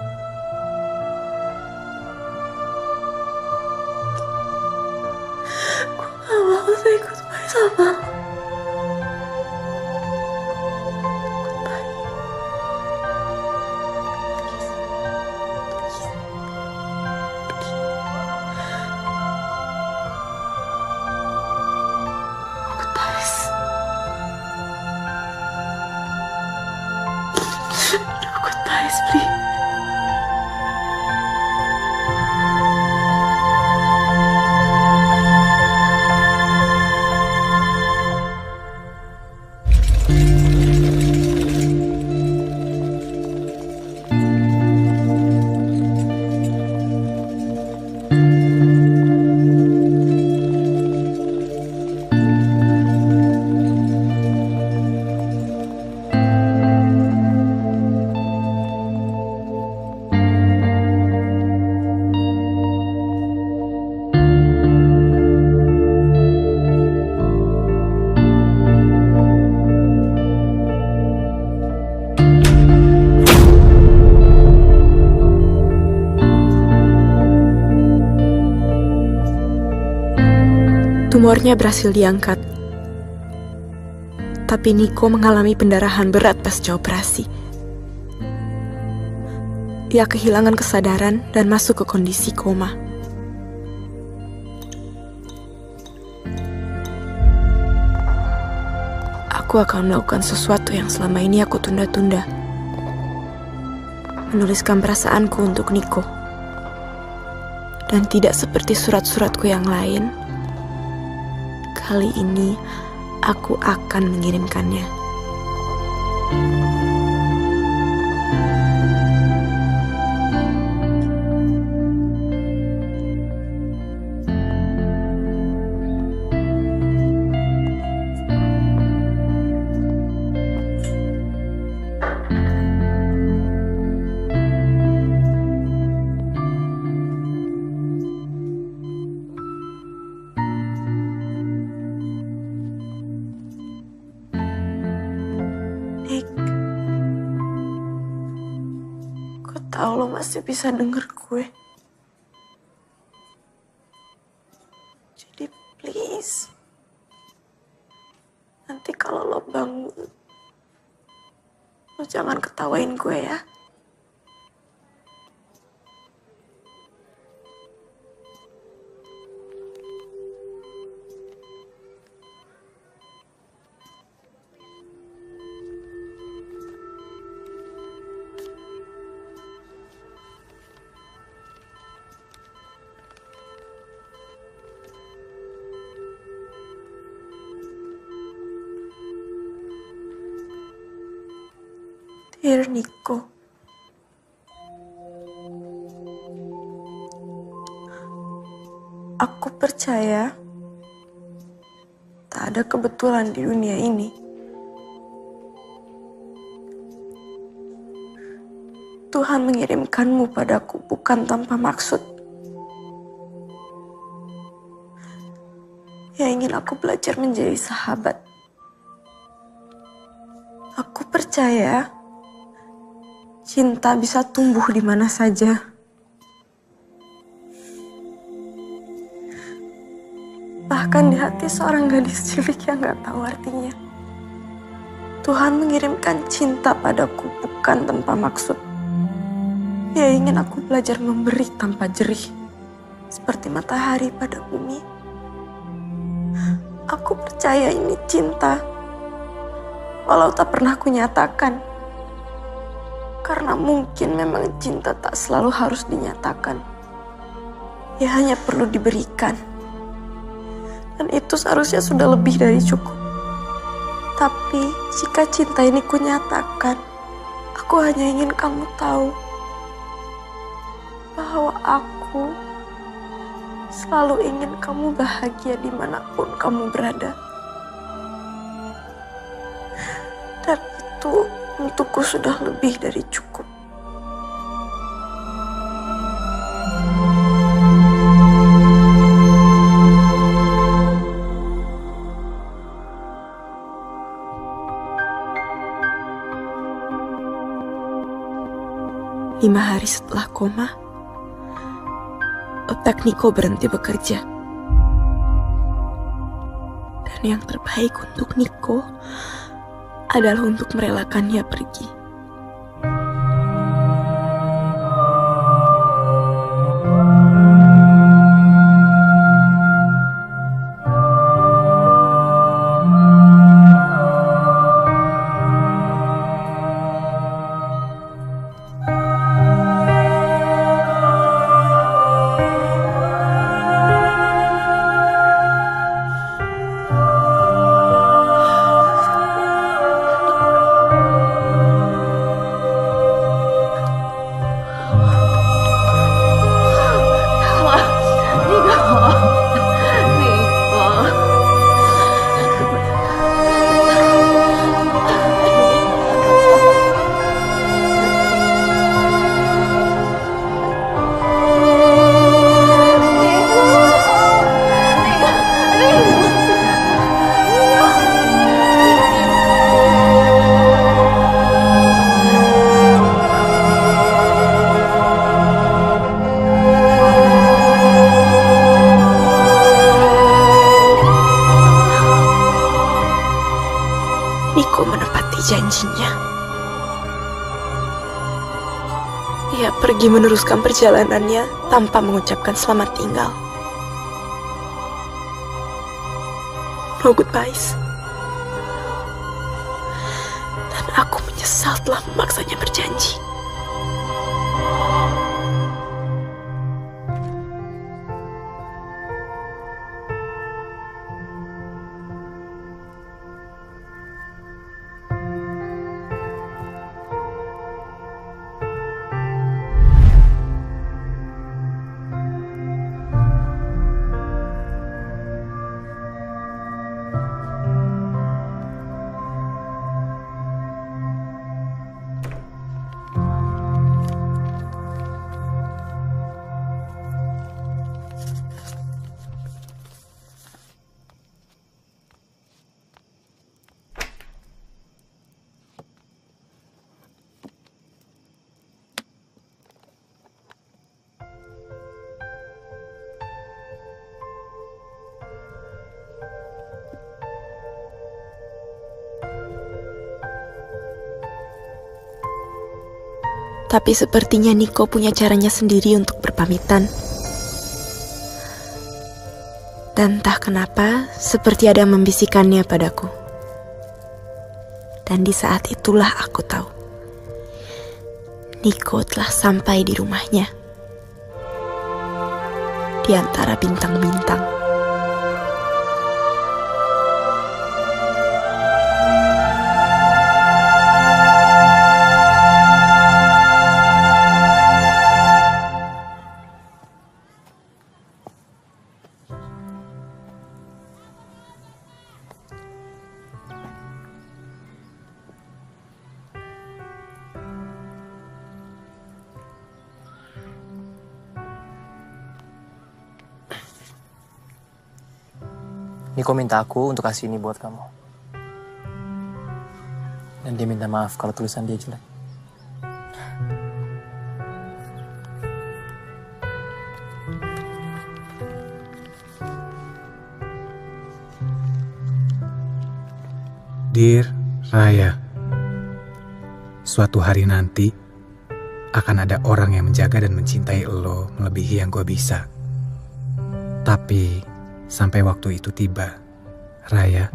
S2: Tumornya berhasil diangkat. Tapi Niko mengalami pendarahan berat pasca operasi. Dia kehilangan kesadaran dan masuk ke kondisi koma. Aku akan melakukan sesuatu yang selama ini aku tunda-tunda. Menuliskan perasaanku untuk Niko. Dan tidak seperti surat-suratku yang lain, kali ini aku akan mengirimkannya. Bisa denger gue. Jadi please, nanti kalau lo bangun, lo jangan ketawain gue ya. Nico. Aku percaya tak ada kebetulan di dunia ini. Tuhan mengirimkanmu padaku bukan tanpa maksud. Ya ingin aku belajar menjadi sahabat. Aku percaya cinta bisa tumbuh di mana saja. Bahkan di hati seorang gadis cilik yang gak tahu artinya. Tuhan mengirimkan cinta padaku bukan tanpa maksud. Dia ingin aku belajar memberi tanpa jerih. Seperti matahari pada bumi. Aku percaya ini cinta. Walau tak pernah kunyatakan. Karena mungkin memang cinta tak selalu harus dinyatakan. Ya hanya perlu diberikan. Dan itu seharusnya sudah lebih dari cukup. Tapi jika cinta ini kunyatakan, aku hanya ingin kamu tahu bahwa aku selalu ingin kamu bahagia di mana pun kamu berada. Untukku sudah lebih dari cukup. Lima hari setelah koma, otak Niko berhenti bekerja. Dan yang terbaik untuk Niko adalah untuk merelakannya pergi.
S27: Pergi meneruskan perjalanannya tanpa mengucapkan selamat tinggal. No goodbyes. Dan aku menyesal telah memaksanya berjanji. Tapi sepertinya Niko punya caranya sendiri untuk berpamitan. Dan entah kenapa, seperti ada yang membisikannya padaku. Dan di saat itulah aku tahu. Niko telah sampai di rumahnya. Di antara bintang-bintang.
S13: Niko minta aku untuk kasih ini buat kamu. Dan dia minta maaf kalau tulisan dia jelek.
S6: Dear Raya, suatu hari nanti akan ada orang yang menjaga dan mencintai lo melebihi yang gue bisa. Tapi sampai waktu itu tiba, Raya,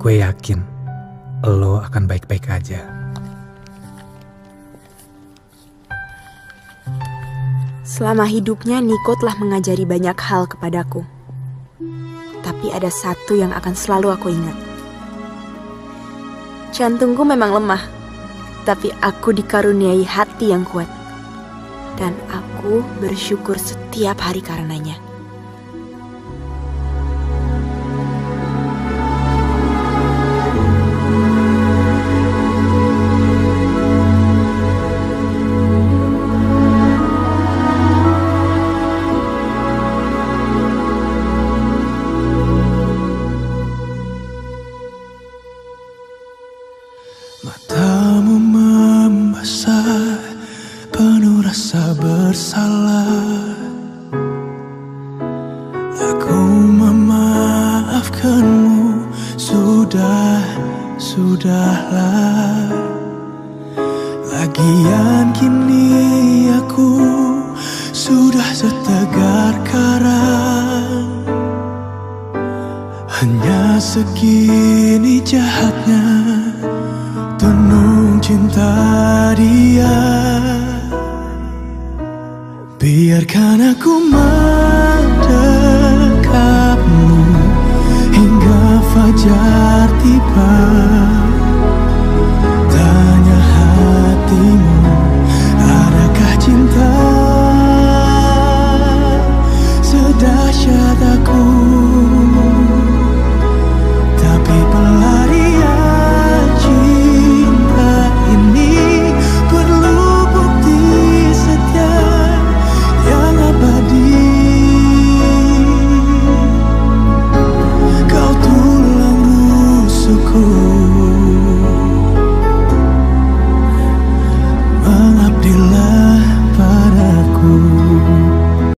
S6: gue yakin lo akan baik-baik aja.
S27: Selama hidupnya, Niko telah mengajari banyak hal kepadaku. Tapi ada satu yang akan selalu aku ingat. Jantungku memang lemah, tapi aku dikaruniai hati yang kuat. Dan aku bersyukur setiap hari karenanya.